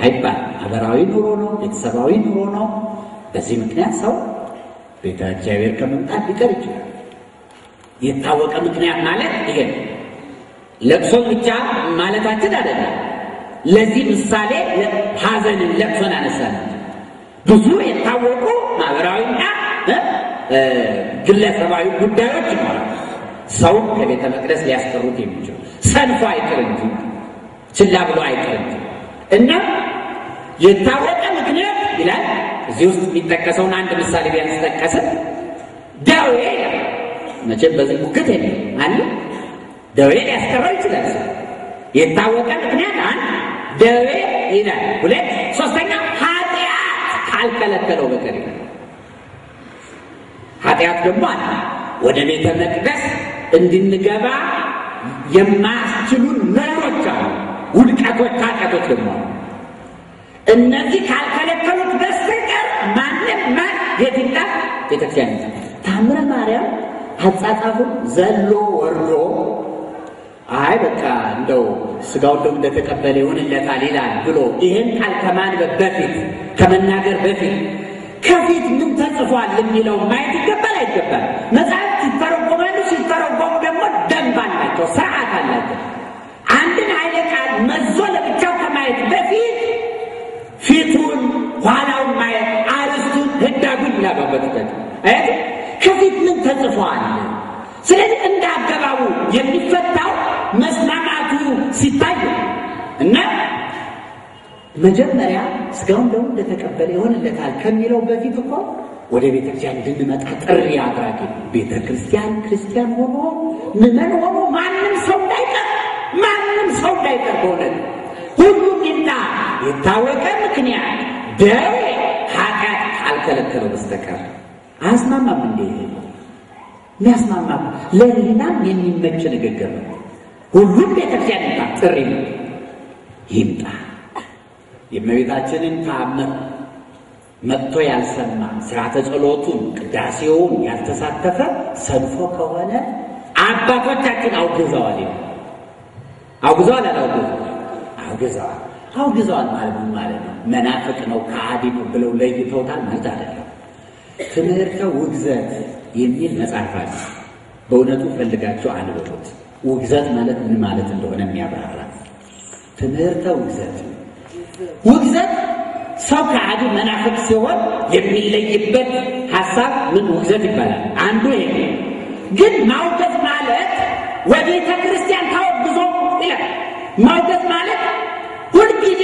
አይባል። ማህበራዊ ኑሮ ነው፣ ቤተሰባዊ ኑሮ ነው። በዚህ ምክንያት ሰው ቤተ እግዚአብሔር ከመምጣት ሊቀር ይችላል። የታወቀ ምክንያት ማለት ይሄ ነው። ለቅሶ ብቻ ማለታችን አይደለም። ለዚህ ምሳሌ ሐዘንን ለቅሶን አነሳን። ብዙ የታወቁ ማህበራዊና ግለሰባዊ ጉዳዮች ይኖራሉ። ሰውን ከቤተ መቅደስ ሊያስቀሩት የሚችሉ ሰንፎ አይቀር እንጂ ችላ ብሎ አይቀር እንጂ እና የታወቀ ምክንያት ይላል። እዚህ ውስጥ የሚጠቀሰውን አንድ ምሳሌ ቢያንስ ጠቀሰ። ደዌ መቼም በዚህ ሙግት የለም አለ ደዌ ሊያስቀረው ይችላል። የታወቀ ምክንያት አንድ ደዌ ይላል። ሁለት ሶስተኛ ኃጢአት ካልከለከለው በቀር ኃጢአት ደግሞ አለ ወደ ቤተ መቅደስ እንድንገባ የማያስችሉን መሎች አሉ። ውድቀቶች፣ ኃጢአቶች ደግሞ አሉ። እነዚህ ካልከለከሉት በስተቀር ማንም ማን የት ይምጣ ቤተክርስቲያን ታምረ ማርያም አጻጻፉን ዘሎ ወርዶ አይ በቃ እንደው ስጋው እንደው እንደተቀበለ ይሆንለታል ይላል ብሎ ይህን ቃል ከማንበብ በፊት ከመናገር በፊት ከፊት ምን ተጽፏል የሚለው ማየት ይገባል አይገባል? መጽሐፍት ሲተረጎማሉ። ሲተረጎሙ ደግሞ ደንብ አላቸው፣ ስርዓት አላቸው። አንድን ኃይለ ቃል መዞ ለብቻው ከማየት በፊት ፊቱን ኋላውን ማየት አርስቱን ህዳጉን ላባበትበት አያት ከፊት ምን ተጽፏል። ስለዚህ እንደ አገባቡ የሚፈታው መስማማቱ ሲታይ እና መጀመሪያ ስጋውን ደግሞ እንደተቀበለ ይሆንለታል ከሚለው በፊት እኮ ወደ ቤተ ክርስቲያን እንድንመጣ ጥሪ አድራጊ ቤተ ክርስቲያን ክርስቲያን ሆኖ ምመን ሆኖ ማንም ሰው እንዳይቀር ማንም ሰው እንዳይቀር በእውነት ሁሉም ይምጣ። የታወቀ ምክንያት ደዌ ኃጢአት ካልከለከለው በስተቀር አያስማማም። እንዴ የሚያስማማ ለህሊናም የሚመች ንግግር ነው። ሁሉም ቤተክርስቲያን ይምጣ ጥሪ ነው። ይምጣ የእመቤታችንን ተአምር መጥቶ ያልሰማ ስርዓተ ጸሎቱን ቅዳሴውን ያልተሳተፈ ሰንፎ ከሆነ አባቶቻችን አውግዘዋል። አውግዘዋል አላውግዘዋል? አውግዘዋል። አውግዘዋል ማለት ማለት ነው? መናፍቅ ነው ከሃዲ ነው ብለው ለይተውታል ማለት አይደለም። ትምህርተ ውግዘት የሚል መጽሐፍ አለ። በእውነቱ ፈልጋቸው አንብቡት። ውግዘት ማለት ምን ማለት እንደሆነ የሚያብራራ ትምህርተ ውግዘት ውግዘት ሰው ከሃዲ መናፍቅ ሲሆን የሚለይበት ሀሳብ ምን ውግዘት ይባላል። አንዱ ይሄ ግን ማውገዝ ማለት ወቤተ ክርስቲያን ታወግዞ ይላል። ማውገዝ ማለት ሁልጊዜ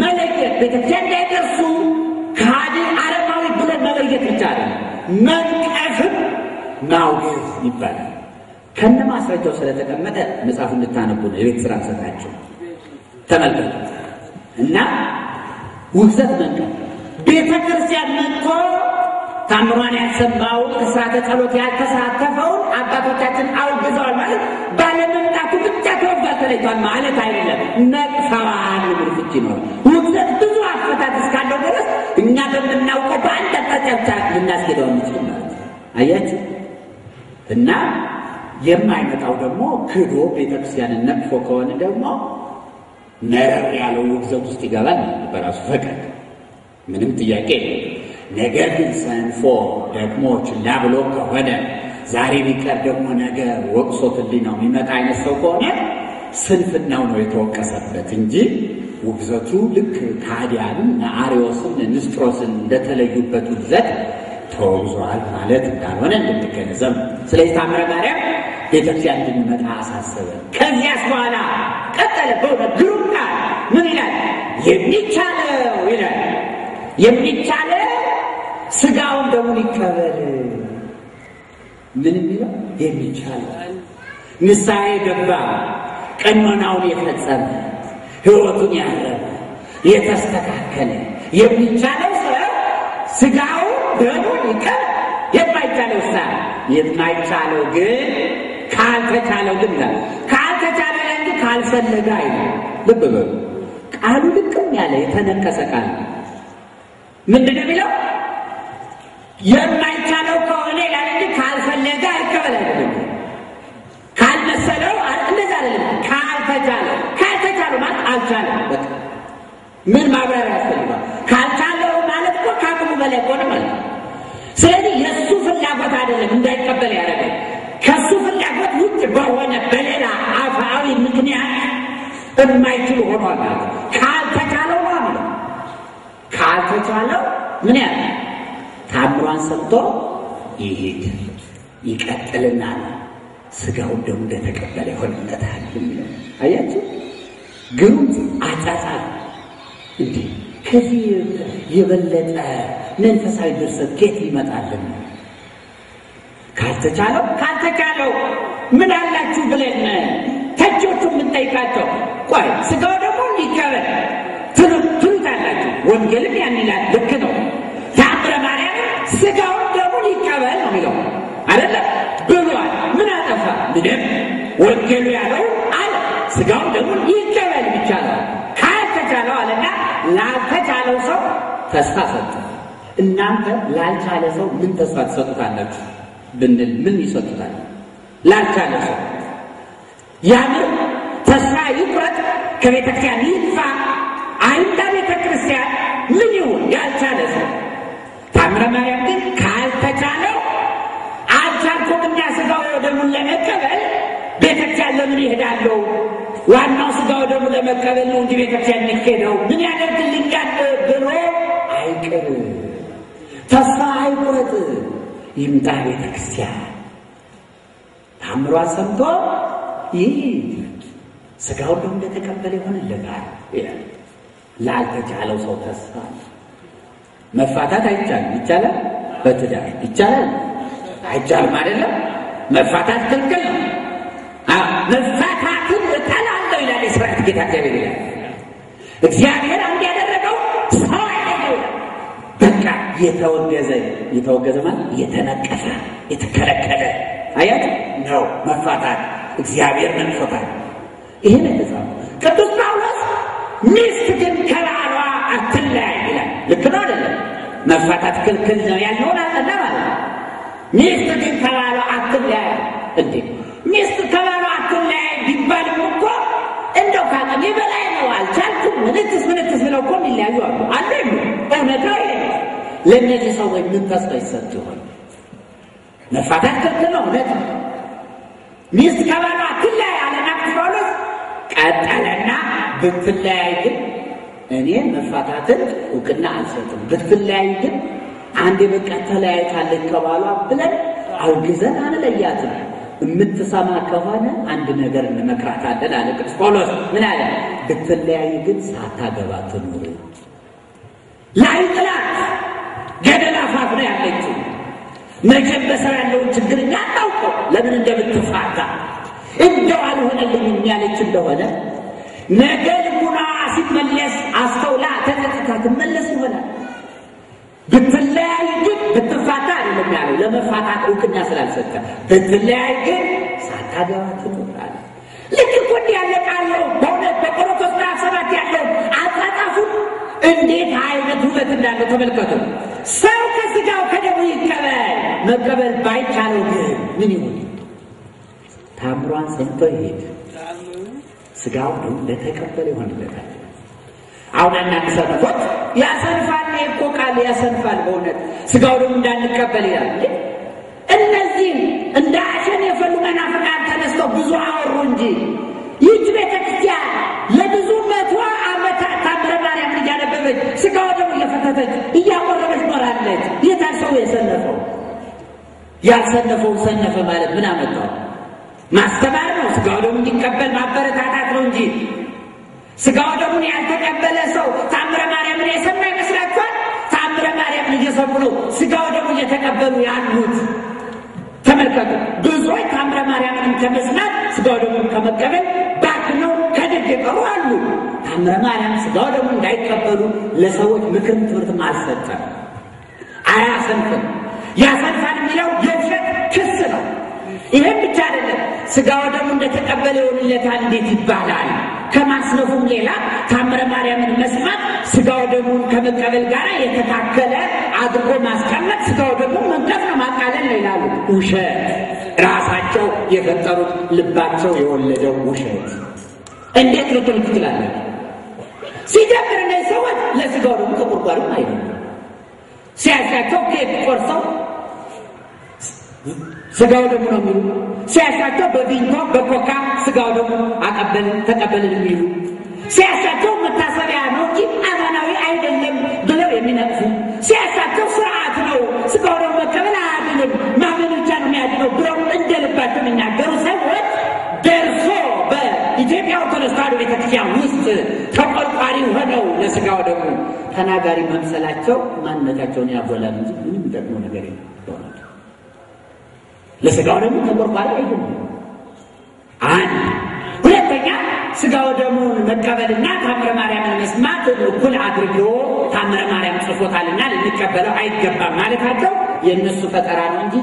መለየት፣ ቤተክርስቲያን እንዳይደርሱ ከሃዲ ዓለማዊ ብለን መለየት ብቻ መንቀፍም ማውገዝ ይባላል። ከነ ማስረጃው ስለተቀመጠ መጽሐፍ እንድታነቡ ነው የቤት ስራ ሰጣቸው። ተመልከቱ እና ውግዘት መንቀፍ ቤተ ክርስቲያን መጥቶ ታምሯን ያልሰማውን ከስርዓተ ጸሎት ያልተሳተፈውን አባቶቻችን አውግዘዋል ማለት ባለመምጣቱ ብቻ ተወግዟል ተለይቷል ማለት አይደለም። ነቅፈዋል ፍቺ ይኖራል። ውግዘት ብዙ አፈታት እስካለው ድረስ እኛ በምናውቀው በአንድ ብቻ ልናስኬደው እንችል ማለት አያችሁ? እና የማይመጣው ደግሞ ክዶ ቤተክርስቲያንን ነቅፎ ከሆነ ደግሞ መረር ያለው ውግዘት ውስጥ ይገባል በራሱ ፈቃድ። ምንም ጥያቄ የለም። ነገር ግን ሰንፎ ደግሞ ችላ ብሎ ከሆነ ዛሬ ቢቀር ደግሞ ነገ ወቅሶትልኝ ነው የሚመጣ አይነት ሰው ከሆነ ስንፍናው ነው የተወቀሰበት እንጂ ውግዘቱ ልክ ካዲያንን አሪዎስን ንስጥሮስን እንደተለዩበት ውግዘት ተወግዟል ማለት እንዳልሆነ እንድትገነዘብ ነው። ስለዚህ ታምረ ማርያም ቤተክርስቲያን እንድንመጣ አሳሰበ። ከዚያስ በኋላ ቀጠለ። በእውነት ግሩም ምን ይላል? የሚቻለው ይላል የሚቻለው ስጋውን ደሙን ይቀበል። ምን የሚለው የሚቻለው ንስሐ የገባ ቀኖናውን የፈጸመ ሕይወቱን ያረበ የተስተካከለ የሚቻለው ሰው ስጋውን ደሙን ይቀበል። የማይቻለው ሳ የማይቻለው ግን ካልተቻለው ግን ይላል ካልተቻለ እንጂ ካልፈለገ አይሉ ልብ በሉ ቃሉ ልቅም ያለ የተነቀሰ ቃል ምንድን የሚለው? የማይቻለው ከሆነ ይላል እንጂ ካልፈለገ አይደለም። ካልመሰለው እንደዛ አይደለም። ካልተቻለው ማለት በቃ ምን ማብራሪያ ያስፈልጋል? ካልቻለው ማለት እኮ ከአቅሙ በላይ ከሆነ ማለት ነው። ስለዚህ የእሱ ፍላጎት አይደለም እንዳይቀበል ያደረገ ከእሱ ፍላጎት ውጭ በሆነ በሌላ አፋዊ ምክንያት የማይችል ሆኗል ማለት ነው። ካልተቻለው ነው ካልተቻለው ምን ያለ ታምሯን ሰምቶ ይሄድ ይቀጥልና ስጋውን ደግሞ እንደተቀበለ ይሆንለታል የሚለው አያችሁ። ግሩም አጻጻፍ እንዴ! ከዚህ የበለጠ መንፈሳዊ ድርሰት ኬት ይመጣልን? ካልተቻለው ካልተቻለው ምን አላችሁ ብለን ተቾቹ የምንጠይቃቸው ቆይ ስጋው ደግሞ ሊቀበል ትሉታላችሁ። ወንጌልም ያን ይላል። ልክ ነው። ተአምረ ማርያም ስጋውን ደግሞ ሊቀበል ነው የሚለው አይደለም ብሏል። ምን አጠፋ? ምንም። ወንጌሉ ያለው አለ ስጋውን ደግሞ ይቀበል ብቻ ነው። ካልተቻለው አለና ላልተቻለው ሰው ተስፋ ሰጠ። እናንተ ላልቻለ ሰው ምን ተስፋ ትሰጡታላችሁ ብንል ምን ይሰጡታል? ላልቻለ ሰው ያምር ተስፋ ይቁረጥ፣ ከቤተ ክርስቲያን ይጥፋ፣ አይምጣ ቤተ ምን ይሁን ያልቻለ ሰው። ታምረ ማርያም ግን ካልተቻለው አልቻልኩምና ስጋው ደሙን ለመቀበል ቤተ ለምን ይሄዳለሁ? ዋናው ስጋው ደሙ ለመቀበል ነው እንጂ ቤተ ክርስቲያን የሚሄደው ምን ያደርግልኛል ብሎ አይቅር፣ ተስፋ አይቁረጥ፣ ይምጣ ቤተ ክርስቲያን ታምሯን ሰምቶ ይህ ስጋውን ደሙ እንደተቀበለ ይሆንለታል ይላል። ላልተቻለው ሰው ተስፋ መፋታት አይቻልም። ይቻላል? በትዳር ይቻላል? አይቻልም አይደለም። መፋታት ክልክል ነው። የሥርዓት ጌታ እግዚአብሔር ይላል። እግዚአብሔር አንድ ያደረገው ሰው ያደረገው በቃ የተወገዘ የተወገዘ ማለት የተነቀፈ የተከለከለ አያት ነው መፋታት እግዚአብሔር ነቅፎታል። ይሄን እንደዛ ቅዱስ ጳውሎስ ሚስት ግን ከባሏ አትለያይ ይላል። ልክ ነው አይደለም? መፋታት ክልክል ነው ያለውን አጠና ማለት ነው። ሚስት ግን ከባሏ አትለያይ እንዴ! ሚስት ከባሏ አትለያይ ቢባልም እኮ እንደው ከአቅሜ በላይ ነው አልቻልኩም፣ ምንትስ ምንትስ ብለው እኮ የሚለያዩ አሉ አለ እውነታው ይሄ ለእነዚህ ሰዎች ምን ተስፋ ይሰጥ ይሆን? መፋታት ክልክል ነው፣ እውነት ሚስት ከባሏ አትለያይ አለና ጳውሎስ ቀጠለና ብትለያይ ግን እኔ መፋታትን እውቅና አልሰጥም። ብትለያይ ግን አንድ በቃ ተለያይታለች ከባሏ ብለን አውግዘን አንለያትም። የምትሰማ ከሆነ አንድ ነገር እንመክራታለን አለ ቅዱስ ጳውሎስ። ምን አለ? ብትለያይ ግን ሳታገባ ትኑር። ላይ ጥላት ገደል አፋፍ ነው ያለችው። መቼም በሰው ያለውን ችግር እኛ አናውቀው ለምን እንደምትፋታ እንደው አልሆነልኝም ያለች እንደሆነ ነገ ልቡና ሲመለስ አስተውላ ተጸጽታ ትመለስ ይሆናል። ብትለያይ ግን ብትፋታ አይደለም ያለው፣ ለመፋታት እውቅና ስላልሰጠ ብትለያይ ግን ሳታገባ ትኖራል። ልክ እኮ እንዲህ ያለ ቃል ነው። በእውነት በቆሮንቶስ ምዕራፍ ሰባት ያለው አጻጻፉ እንዴት አይነት ውበት እንዳለው ተመልከቱ። ሰው ከስጋው ከደሙ ይቀበል፣ መቀበል ባይቻለው ግን ምን ይሁን? ታምሯን ሰምቶ ይሄድ፣ ስጋው ለተቀበለ ይሆንለታል። አሁን ሰነፎች ያሰንፋል፣ እኮ ቃል ያሰንፋል። በእውነት ስጋው ደግሞ እንዳንቀበል ይላል። እነዚህም እንደ አሸን የፈሉ መናፍቃን ተነስተው ብዙ አወሩ እንጂ ይህች ቤተ ክርስቲያን ለብዙ መቶ ዓመታት ታምረ ማርያምን እያነበበች ስጋው ደግሞ እየፈተተች እያቆረበች ኖራለች። የታል ሰው የሰነፈው? ያልሰነፈውን ሰነፈ ማለት ምን አመጣው? ማስተማር ነው። ስጋው ደግሞ እንዲቀበል ማበረታታት ነው እንጂ ስጋው ደሙን ያልተቀበለ ሰው ታምረ ማርያምን የሰማ ይመስላችኋል? ታምረ ማርያምን እየሰሙ ነው ስጋው ደግሞ እየተቀበሉ ያሉት። ተመልከቱ። ብዙዎች ታምረ ማርያምን ከመስማት ስጋው ደግሞ ከመቀበል ባክነው ከደጅ የቀሩ አሉ። ታምረ ማርያም ስጋው ደግሞ እንዳይቀበሉ ለሰዎች ምክርም ትምህርትም አልሰጠም፣ አያሰንፍም። ያሰንፋል የሚለው የውሸት ክስ ነው። ይህም ብቻ አይደለም። ስጋው ደግሞ እንደተቀበለ ይሆንለታል እንዴት ይባላል? ከማስነፉም ሌላ ታምረ ማርያምን መስማት ስጋው ደሙን ከመቀበል ጋር የተካከለ አድርጎ ማስቀመጥ ስጋው ደግሞ መንቀፍ ነው ማቃለል ነው ይላሉ። ውሸት ራሳቸው የፈጠሩት ልባቸው የወለደው ውሸት። እንዴት ልትሉ ትችላለን? ሲጀምር እነዚህ ሰዎች ለስጋው ደግሞ ተቆርቋሪም አይደለም። ሲያሻቸው ኬክ ቆርሰው ስጋው ደግሞ ነው የሚሉ። ሲያሻቸው በቪንቶ በኮካ ስጋው ደግሞ አቀበልን ተቀበልን የሚሉ። ሲያሻቸው መታሰቢያ ነው እንጂ አማናዊ አይደለም ብለው የሚነቅፉ። ሲያሻቸው ስርዓት ነው ስጋው ደግሞ መቀበል አያድንም ማመን ብቻ ነው የሚያድነው ብለው እንደ ልባቸው የሚናገሩ ሰዎች ደርሶ በኢትዮጵያ ኦርቶዶክስ ተዋሕዶ ቤተክርስቲያን ውስጥ ተቆርቋሪ ሆነው ለስጋው ደግሞ ተናጋሪ መምሰላቸው ማንነታቸውን ያጎላል እንጂ ምንም ደግሞ ነገር የለም። ለስጋው ደግሞ ተቆርቋሪ አይደለም። አንድ ሁለተኛ ስጋው ደሙን መቀበልና ታምረ ማርያምን መስማት እኩል አድርጎ ታምረ ማርያም ጽፎታልና ልንቀበለው አይገባም ማለታቸው የእነሱ ፈጠራ ነው እንጂ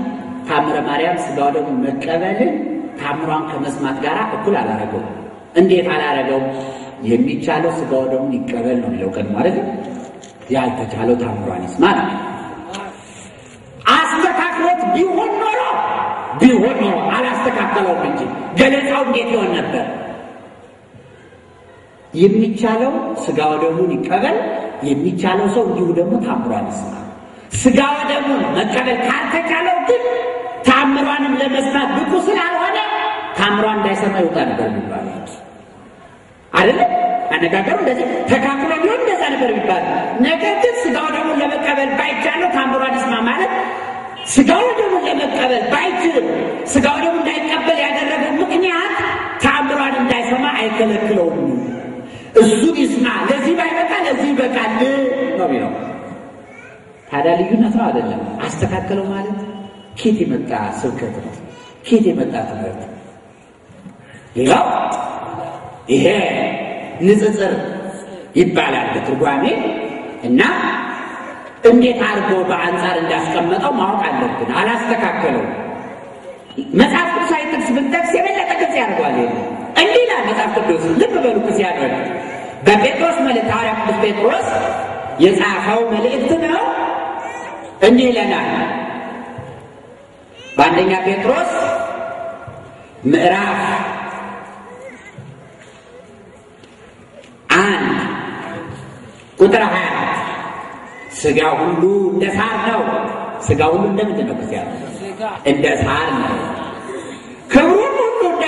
ታምረ ማርያም ስጋው ደግሞ መቀበልን ታምሯን ከመስማት ጋር እኩል አላረገው። እንዴት አላረገው? የሚቻለው ስጋው ደሙን ይቀበል ነው የሚለው ቀን ማለት ያልተቻለው ታምሯን ይስማ ነው። ቢሆን ኖሮ አላስተካከለውም እንጂ ገለጻው እንዴት ይሆን ነበር? የሚቻለው ስጋው ደሙን ይቀበል፣ የሚቻለው ሰው እንዲሁ ደግሞ ታምሯን ይስማ። ስጋው ደሙን መቀበል ካልተቻለው ግን ታምሯንም ለመስማት ብቁ ስላልሆነ ታምሯን እንዳይሰማ ይወጣ ነበር የሚባለው አይደለም። አነጋገሩ እንደዚህ ተካክሎ ቢሆን እንደዛ ነበር የሚባል። ነገር ግን ስጋው ደሙን ለመቀበል ባይቻለው ታምሯን ይስማ ማለት ስጋው ደሙን ለመቀበል ባይችልም ስጋው ደሙን እንዳይቀበል ያደረገው ምክንያት ታምሯን እንዳይሰማ አይከለክለውም። እሱን ይስማ፣ ለዚህ ባይበቃ ለዚህ ይበቃል ነው የሚለው። ታዲያ ልዩነት ነው አይደለም? አስተካከለው ማለት ኬት የመጣ ስብከት ነው? ኬት የመጣ ትምህርት? ሌላው ይሄ ንጽጽር ይባላል በትርጓሜ እና እንዴት አድርጎ በአንጻር እንዳስቀመጠው ማወቅ አለብን። አላስተካከለው መጽሐፍ ቅዱሳዊ ጥቅስ ብንጠቅስ የበለጠ ግልጽ ያደርገዋል። እንዲህ ይላል መጽሐፍ ቅዱስ። ልብ በሉ ክስ ያደርግ በጴጥሮስ መልእክት ሐዋርያ ቅዱስ ጴጥሮስ የጻፈው መልእክት ነው። እንዲህ ይለናል በአንደኛ ጴጥሮስ ምዕራፍ አንድ ቁጥር ሀያ አራት ስጋ ሁሉ እንደ ሳር ነው። ስጋ ሁሉ እንደ ምንድን ነው? ክርስቲያን እንደ ሳር ነው። ክብሩም ሁሉ እንደ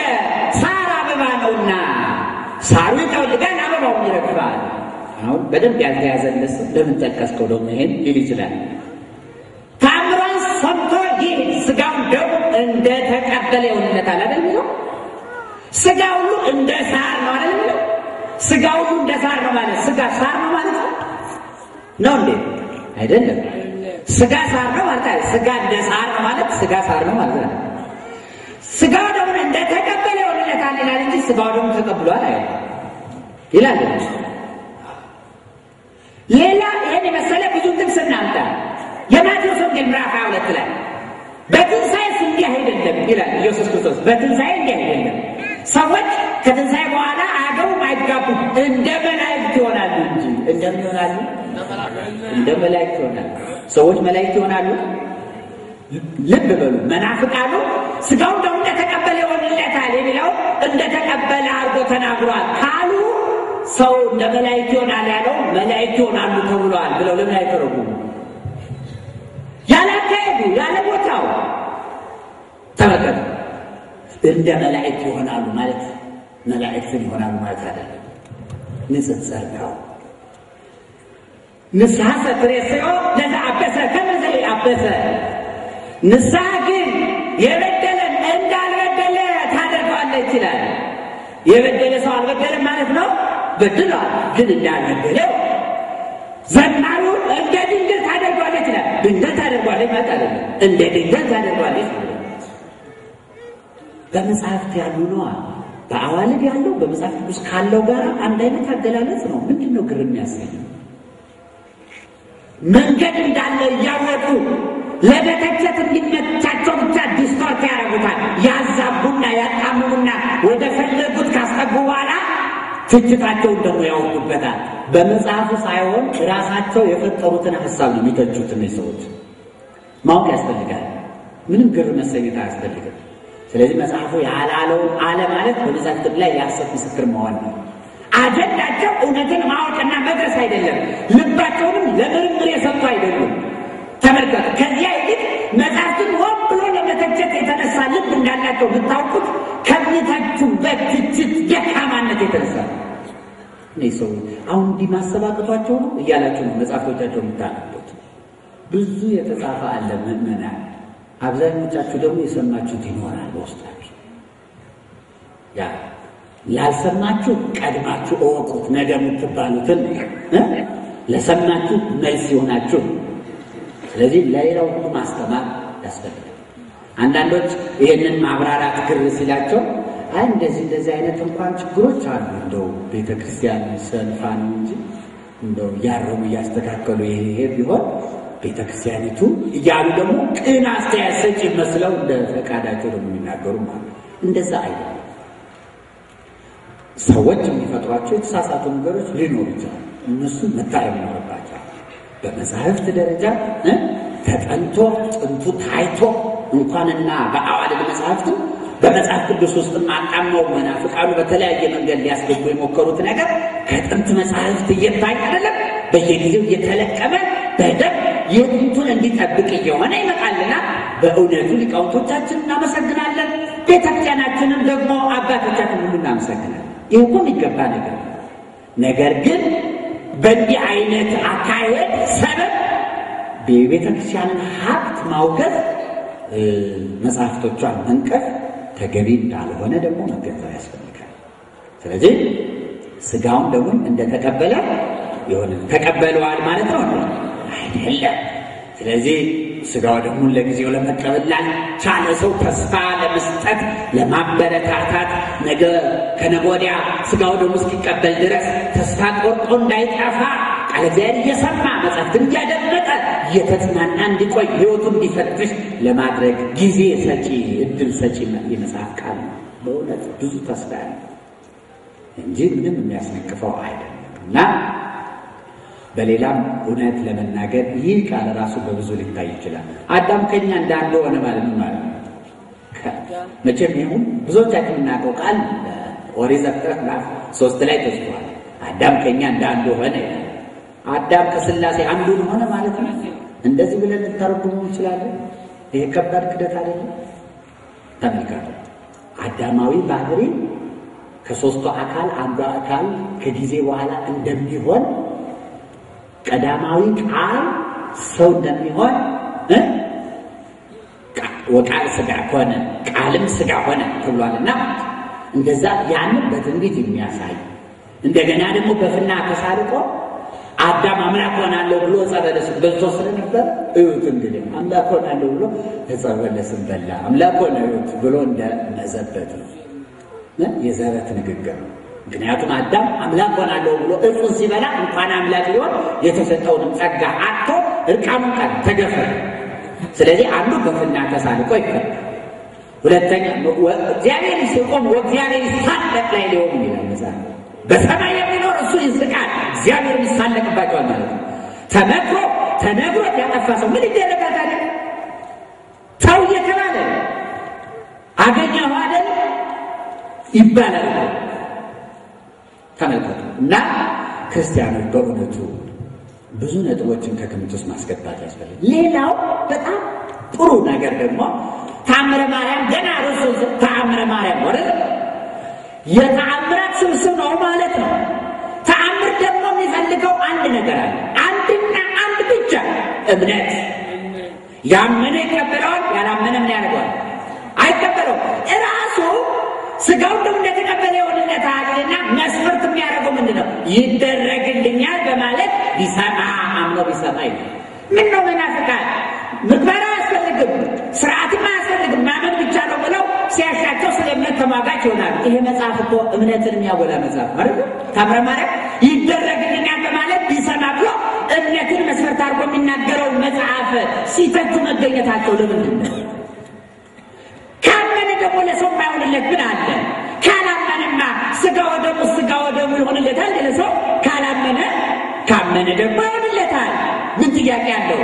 ሳር አበባ ነውና ሳሩ ይጠወልጋል፣ አበባውም ይረግፋል። አሁን በደንብ ያልተያዘለት ለምን ጠቀስከው ደግሞ ይሄን ሊል ይችላል። ታምሯን ሰምቶ ይህ ስጋውን ደግሞ እንደተቀበለ የሆንለት ስጋ ሁሉ እንደ ሳር ነው አይደል የሚለው? ስጋ ሁሉ እንደ ሳር ነው ማለት ስጋ ሳር ነው ማለት ነው ነው እንዴ? አይደለም። ስጋ ሳር ነው ማለት? ስጋ እንደ ሳር ነው ማለት ስጋ ሳር ነው ማለት ነው። ስጋው ደግሞ እንደተቀበለ ይሆንለታል ይላል እንጂ ስጋው ደግሞ ተቀብሏል አይደል ይላል። ሌላ ይህን የመሰለ ብዙ ጥቅስ እናምጣ። የማቴዎስ ወንጌል ምዕራፍ ሃያ ሁለት ላይ በትንሣኤስ እንዲህ አይደለም ይላል ኢየሱስ ክርስቶስ። በትንሣኤ እንዲህ አይደለም። ሰዎች ከትንሣኤ በኋላ አያገቡም፣ አይጋቡም፣ እንደ መላእክት ይሆናሉ እንጂ እንደምን ይሆናሉ? እንደ መላእክት ይሆናሉ። ሰዎች መላእክት ይሆናሉ። ልብ በሉ። መናፍቃኑ ስጋውን ደግሞ እንደተቀበለ ይሆንለታል የሚለው እንደተቀበለ አድርጎ ተናግሯል ካሉ ሰው እንደ መላእክት ይሆናል ያለው መላእክት ይሆናሉ ተብሏል ብለው ለምን አይተረጉሙ? ያላካሄዱ ያለ ቦታው ተመልከቱ። እንደ መላእክት ይሆናሉ ማለት መላእክትን ይሆናሉ ማለት አይደለም። ንጽጽር ነው። ንስሐ ሰትሬስዮ ለዛ አበሰ ከመዘ አበሰ ንስሐ ግን የበደለን እንዳልበደለ ታደርገዋለች ይላል። የበደለ ሰው አልበደለም ማለት ነው። በድሏል፣ ግን እንዳልበደለው ዘማሪውን እንደ ድንገት ታደርጓለች ይላል። ድንገት ታደርጓለች ማለት አይደለም፣ እንደ ድንገት ታደርጓለች። በመጽሐፍት ያሉ ነዋ። በአዋልድ ያለው በመጽሐፍ ቅዱስ ካለው ጋር አንድ አይነት አገላለጽ ነው። ምንድን ነው ግር የሚያስገኘው? መንገድ እንዳለ እያወቁ ለመተቸት እንዲመቻቸው ብቻ distort ያደርጉታል። ያዛቡና ያጣምሙና ወደ ፈለጉት ካስጠጉ በኋላ ትችታቸውን ደግሞ ያወጡበታል። በመጽሐፉ ሳይሆን ራሳቸው የፈጠሩትን ሀሳብ ነው የሚተቹት። እነዚህ ሰዎች ማወቅ ያስፈልጋል። ምንም ግር መሰኘት አያስፈልግም። ስለዚህ መጽሐፉ ያላለውን አለ ማለት በመጽሐፍ ላይ የሐሰት ምስክር መሆን ነው። አጀንዳቸው እውነትን ማወቅና መድረስ አይደለም። ልባቸውንም ለምርምር የሰጡ አይደሉም። ተመልከቱ። ከዚያ ይልቅ መጽሐፍትን ሆን ብሎ ለመተቸት የተነሳ ልብ እንዳላቸው ብታውቁት ከሚተቹበት ትችት ደካማነት የተነሳ እኔ ሰው አሁን እንዲህ ማሰባቀቷቸው ነው እያላችሁ ነው መጽሐፎቻቸው የምታነቡት። ብዙ የተጻፈ አለ ምዕመናን። አብዛኞቻችሁ ደግሞ የሰማችሁት ይኖራል በውስጣችሁ። ያ ላልሰማችሁ ቀድማችሁ እወቁት። ነገ የምትባሉትን ለሰማችሁ መልስ ይሆናችሁ። ስለዚህ ለሌላው ማስተማር ያስፈልጋል። አንዳንዶች ይህንን ማብራራት ግር ሲላቸው አይ እንደዚህ እንደዚህ አይነት እንኳን ችግሮች አሉ እንደው ቤተ ክርስቲያን ነው እንጂ እንደው እያረሙ እያስተካከሉ ይሄ ቢሆን ቤተ ክርስቲያኒቱ እያሉ ደግሞ ቅን አስተያየት ሰጪ መስለው እንደ ፈቃዳቸው ደግሞ የሚናገሩ እንደዛ አይደለም። ሰዎች የሚፈጥሯቸው የተሳሳቱ ነገሮች ሊኖሩ ይችላል። እነሱ መታረም ይኖርባቸዋል። በመጽሐፍት ደረጃ ተጠንቶ ጥንቱ ታይቶ እንኳንና በአዋልድ መጽሐፍቱ በመጽሐፍ ቅዱስ ውስጥ አጣመው መናፍቃኑ በተለያየ መንገድ ሊያስገቡ የሞከሩት ነገር ከጥንት መጽሐፍት እየታየ አይደለም፣ በየጊዜው እየተለቀመ በደንብ የጥንቱን እንዲጠብቅ እየሆነ ይመጣልና በእውነቱ ሊቃውንቶቻችን እናመሰግናለን። ቤተክርስቲያናችንም ደግሞ አባቶቻችን ሁሉ እናመሰግናለን። ይህ እኮ የሚገባ ነገር ነገር ግን በእንዲህ አይነት አካሄድ ሰበብ የቤተ ክርስቲያንን ሀብት ማውገዝ፣ መጽሐፍቶቿን መንቀፍ ተገቢ እንዳልሆነ ደግሞ መገንዘብ ያስፈልጋል። ስለዚህ ስጋውን ደግሞ እንደተቀበለ የሆነ ተቀበለዋል ማለት ነው አይደለም። ስለዚህ ስጋው ደግሞ ለጊዜው ለመቀበል ላልቻለ ሰው ተስፋ ለመስጠት ለማበረታታት፣ ነገ ከነገ ወዲያ ስጋው ደግሞ እስኪቀበል ድረስ ተስፋ ቆርጦ እንዳይጠፋ ቃለ እግዚአብሔር እየሰማ መጽሐፍትን እያደመጠ እየተጽናና እንዲቆይ ሕይወቱ እንዲፈትሽ ለማድረግ ጊዜ ሰጪ እድል ሰጪ የመጽሐፍ ቃል በእውነት ብዙ ተስፋ ያለ እንጂ ምንም የሚያስነቅፈው አይደለም። እና በሌላም እውነት ለመናገር ይህ ቃል ራሱ በብዙ ሊታይ ይችላል። አዳም ከኛ እንዳንዱ ሆነ ማለት ነው ማለት መቼም ይሁን ብዙዎቻችን የምናውቀው ቃል ኦሪት ዘፍጥረት ምዕራፍ ሶስት ላይ ተጽፏል። አዳም ከኛ እንዳንዱ ሆነ። አዳም ከሥላሴ አንዱን ሆነ ማለት ነው። እንደዚህ ብለን ልተረጉሙ እንችላለን። ይሄ ከባድ ክደት አይደለም? ተመልከቱ። አዳማዊ ባህሪ ከሦስቱ አካል አንዱ አካል ከጊዜ በኋላ እንደሚሆን ቀዳማዊ ቃል ሰው እንደሚሆን ወቃል ሥጋ ሆነ ቃልም ሥጋ ሆነ ተብሏልና እንደዛ ያንን በትንቢት የሚያሳይ እንደገና ደግሞ በፍና ተሳልቆ አዳም አምላክ ሆናለሁ ብሎ ዕፀ በለስን በልቶ ስለነበረ እዩት እንግዲህ አምላክ ሆናለሁ ብሎ ዕፀ በለስን በላ። አምላክ ሆነ እዩት ብሎ እንደ መዘበት ንግግር ነው። ምክንያቱም አዳም አምላክ ሆናለሁ ብሎ እጹን ሲበላ እንኳን አምላክ ሊሆን የተሰጠውንም ጸጋ አጥቶ እርቃኑን ቀን ተገፈረ። ስለዚህ አንዱ በፍና ተሳልቆ ይፈል ሁለተኛ እግዚአብሔር ሲቆም ወእግዚአብሔር ይሳለቅ ላይ ሊሆን ይላል መጽሐፍ። በሰማይ የሚኖር እሱ ይስቃል፣ እግዚአብሔር ይሳለቅባቸዋል ማለት ነው። ተመክሮ ተነግሮ ያጠፋ ሰው ምን ይደረጋል? ተው እየተባለ አገኘሁ አይደል ይባላል። ተመልከቱ እና ክርስቲያኖች በእውነቱ ብዙ ነጥቦችን ከግምት ውስጥ ማስገባት ያስፈልግ። ሌላው በጣም ጥሩ ነገር ደግሞ ተአምረ ማርያም ገና ርሱ ተአምረ ማርያም ወደ የተአምራት ስብስብ ነው ማለት ነው። ተአምር ደግሞ የሚፈልገው አንድ ነገር አለ። አንድና አንድ ብቻ እምነት። ያመነ ይቀበለዋል፣ ያላመነ ምን ያደርገዋል? አይቀበለውም። እራሱ ስጋው ደም እንደተቀበለ ይሆንለታልና መስፈርት የሚያደርገው ምንድን ነው? ይደረግልኛል በማለት ቢሰማ አምኖ ቢሰማ ይ ምን ነው መናፍቃን ምግባር አያስፈልግም፣ ስርዓትም አያስፈልግም፣ ማመን ብቻ ነው ብለው ሲያሻቸው ስለ እምነት ተሟጋች ይሆናሉ። ይሄ መጽሐፍ እኮ እምነትን የሚያጎላ መጽሐፍ ማለት ታምረ ማርያም ይደረግልኛል በማለት ቢሰማ ብሎ እምነትን መስፈርት አድርጎ የሚናገረውን መጽሐፍ ሲተቹ መገኘታቸው ለምንድን ነው? ካመነ ደግሞ ለሰው የማይሆንለት ምን አለ? ካላመነማ ስጋ ወደሙ ስጋ ወደሙ ይሆንለታል ለሰው ካላመነ፣ ካመነ ደግሞ ይሆንለታል። ምን ጥያቄ አለው?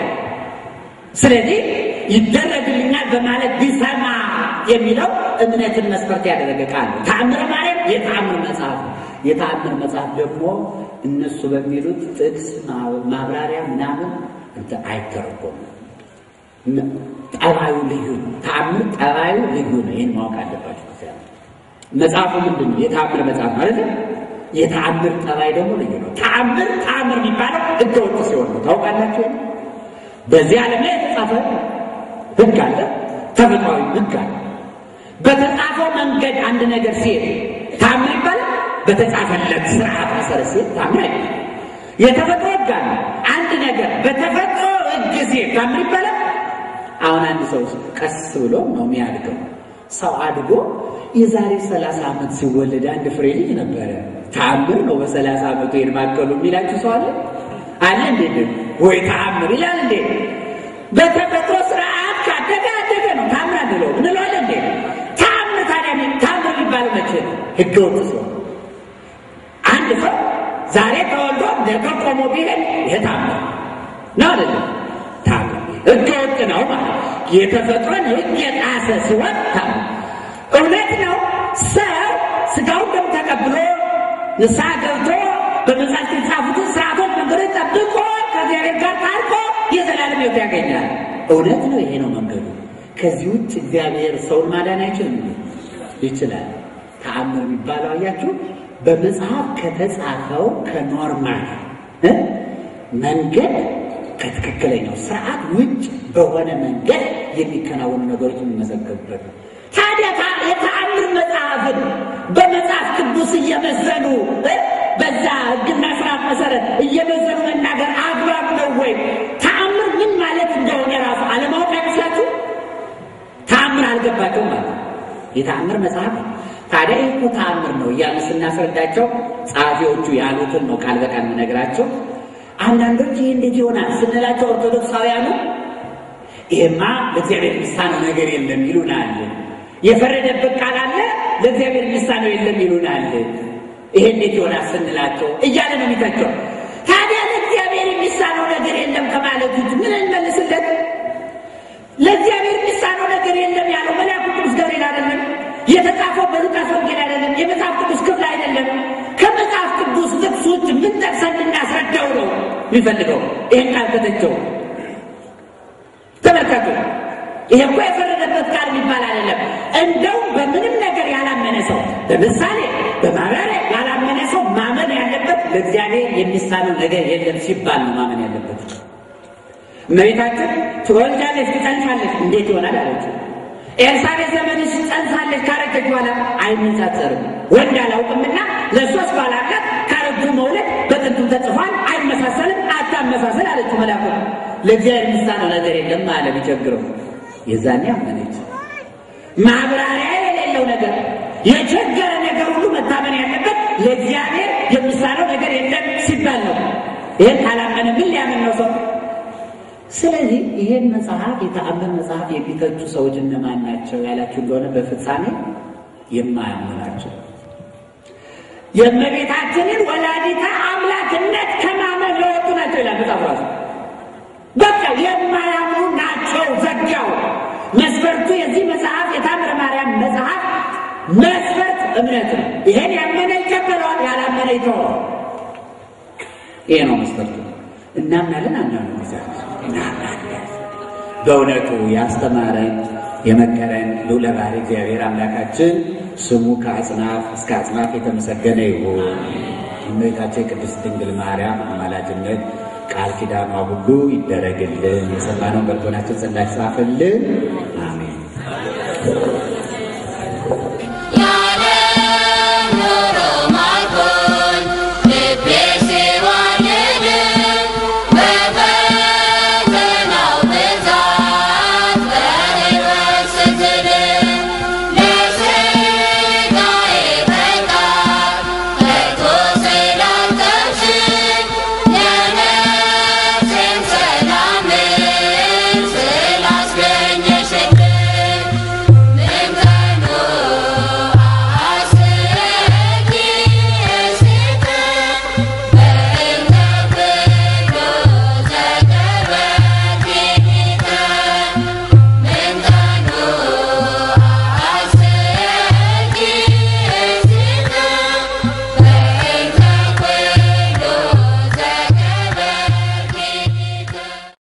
ስለዚህ ይደረግልኛል በማለት ቢሰማ የሚለው እምነትን መስፈርት ያደረገ ቃል ነው። ተአምረ ማርያም የተአምር መጽሐፍ ነው። የተአምር መጽሐፍ ደግሞ እነሱ በሚሉት ጥቅስ ማብራሪያ ምናምን አይተረጎምም። ጠባዩ ልዩ ነው። ተአምር ጠባዩ ልዩ ነው። ይህን ማወቅ አለባቸው። መጽሐፉ ምንድን ነው? የተአምር መጽሐፍ ማለት ነው። የተአምር ጠባይ ደግሞ ልዩ ነው። ተአምር ተአምር የሚባለው ሕገ ወጥ ሲሆን ነው። ታውቃላችሁ። በዚህ ዓለም ላይ የተጻፈ ሕግ አለ፣ ተፈጥሯዊ ሕግ አለ። በተጻፈው መንገድ አንድ ነገር ሲሄድ ተአምር ይባላል። በተጻፈለት ስርዓት መሰረት ሲሄድ ተአምር አይባልም። የተፈጥሮ ሕግ አለ። አንድ ነገር በተፈጥሮ ሕግ ሲሄድ ተአምር ይባላል። አሁን አንድ ሰው ቀስ ብሎ ነው የሚያድገው። ሰው አድጎ የዛሬ ሰላሳ ዓመት ሲወለድ አንድ ፍሬ ልጅ ነበረ። ተአምር ነው በሰላሳ ዓመቱ ይሄን ማቀሉ የሚላችሁ ሰው አለ አለ እንዴ? ወይ ተአምር ይላል እንዴ? በተፈጥሮ ስርዓት ካደገ አደገ ነው። ተአምር አንለው እንለዋለን እንዴ? ተአምር ታዲያ ተአምር የሚባለው መቼ ነው? ህገ ወጥ ሲሆን አንድ ሰው ዛሬ ተወልዶ ነገ ቢሄድ ይሄ ተአምር ነው አይደለም? ህገ ወጥ ነው ማለት የተፈጥሮን ህግ የጣሰ ሲሆን እውነት ነው። ሰው ስጋውን ደም ተቀብሎ ንስሐ ገብቶ በመጽሐፍት የተጻፉትን ስርዓቶች መንገዶች ጠብቆ ከእግዚአብሔር ጋር ታርቆ የዘላለም ሕይወት ያገኛል። እውነት ነው። ይሄ ነው መንገዱ። ከዚህ ውጭ እግዚአብሔር ሰውን ማዳን አይችልም። ይችላል። ተአምር የሚባለው አያችሁ፣ በመጽሐፍ ከተጻፈው ከኖርማል መንገድ ከትክክለኛው ስርዓት ውጭ በሆነ መንገድ የሚከናወኑ ነገሮች የሚመዘገቡበት ነው። ታዲያ የተአምር መጽሐፍን በመጽሐፍ ቅዱስ እየመዘኑ በዛ ሕግና ስርዓት መሰረት እየመዘኑ መናገር አግባብ ነው ወይ? ተአምር ምን ማለት እንደሆነ ራሱ አለማወቅ አይመስላችሁ? ተአምር አልገባቸው ማለት የተአምር መጽሐፍ ታዲያ ይህ ተአምር ነው እያልን ስናስረዳቸው ጸሐፊዎቹ ያሉትን ነው ቃል በቃል የምነግራቸው። አንዳንዶች ይህ እንዴት ይሆናል ስንላቸው ኦርቶዶክሳውያኑ ይሄማ ለእግዚአብሔር የሚሳነው ነገር የለም ይሉናል። የፈረደበት ቃል አለ ለእግዚአብሔር የሚሳነው የለም ይሉናል። ይሄ እንዴት ይሆናል ስንላቸው እያለ ነው የሚተቸው። ታዲያ ለእግዚአብሔር የሚሳነው ነገር የለም ከማለት ውጭ ምን እንመልስለት? ለእግዚአብሔር የሚሳነው ነገር የለም ያለው መልአኩ ቅዱስ ገብርኤል አይደለም? የተጻፈው በሉቃስ ወንጌል አይደለም? የመጽሐፍ ቅዱስ ክፍል አይደለም? ከመጽሐፍ ቅዱስ ጥቅስ ውጭ ምን ጠቅሰን እንድናስረዳው ነው የሚፈልገው? ይህን ቃል ከተቸው ተመልከቱ። ይሄ እኮ የፈረደበት ቃል የሚባል አይደለም። እንደውም በምንም ነገር ያላመነ ሰው በምሳሌ በማብራሪያ ያላመነ ሰው ማመን ያለበት ለእግዚአብሔር የሚሳነው ነገር የለም ሲባል ነው ማመን ያለበት። እመቤታችን ትወልጃለች፣ ትጸንሻለች፣ እንዴት ይሆናል አለችው። ኤልሳቤጥ ዘመንሽ ጸንሳለች ካረጀች በኋላ አይነጻጸርም። ወንድ አላውቅምና ለሶስት ባላላት ካረጁ መውለድ በጥንቱ ተጽፏል፣ አይመሳሰልም፣ አታመሳሰል አለችው መልአኩ። ለእግዚአብሔር የሚሳነው ነገር የለም አለ ቢቸግረው። የዛኔ አመነች። ማብራሪያ የሌለው ነገር የቸገረ ነገር ሁሉ መታመን ያለበት ለእግዚአብሔር የሚሳነው ነገር የለም ሲባል ነው። ይህን ካላመነ ምን ሊያምን ነው ሰው? ስለዚህ ይሄን መጽሐፍ የተአምር መጽሐፍ የሚተቹ ሰዎች እነማን ናቸው ያላችሁ እንደሆነ በፍጻሜ የማያምኑ ናቸው። የእመቤታችንን ወላዲተ አምላክነት ከማመን የወጡ ናቸው ይላል መጽሐፍ ራሱ። በቃ የማያምኑ ናቸው። ዘጋው። መስፈርቱ የዚህ መጽሐፍ የታምረ ማርያም መጽሐፍ መስፈርት እምነት ነው። ይሄን ያመነ ይቀበለዋል፣ ያላመነ ይተዋል። ይሄ ነው መስፈርቱ። እናምናለን ይዛል እናምናለን። በእውነቱ ያስተማረን የመከረን ልዑለ ባሕርይ እግዚአብሔር አምላካችን ስሙ ከአጽናፍ እስከ አጽናፍ የተመሰገነ ይሁን። እመቤታችን ቅድስት ድንግል ማርያም አማላጅነት ቃል ኪዳኗ ሁሉ ይደረግልን። የሰማነውን በልቦናችን ጽላት ጻፍልን። አሜን።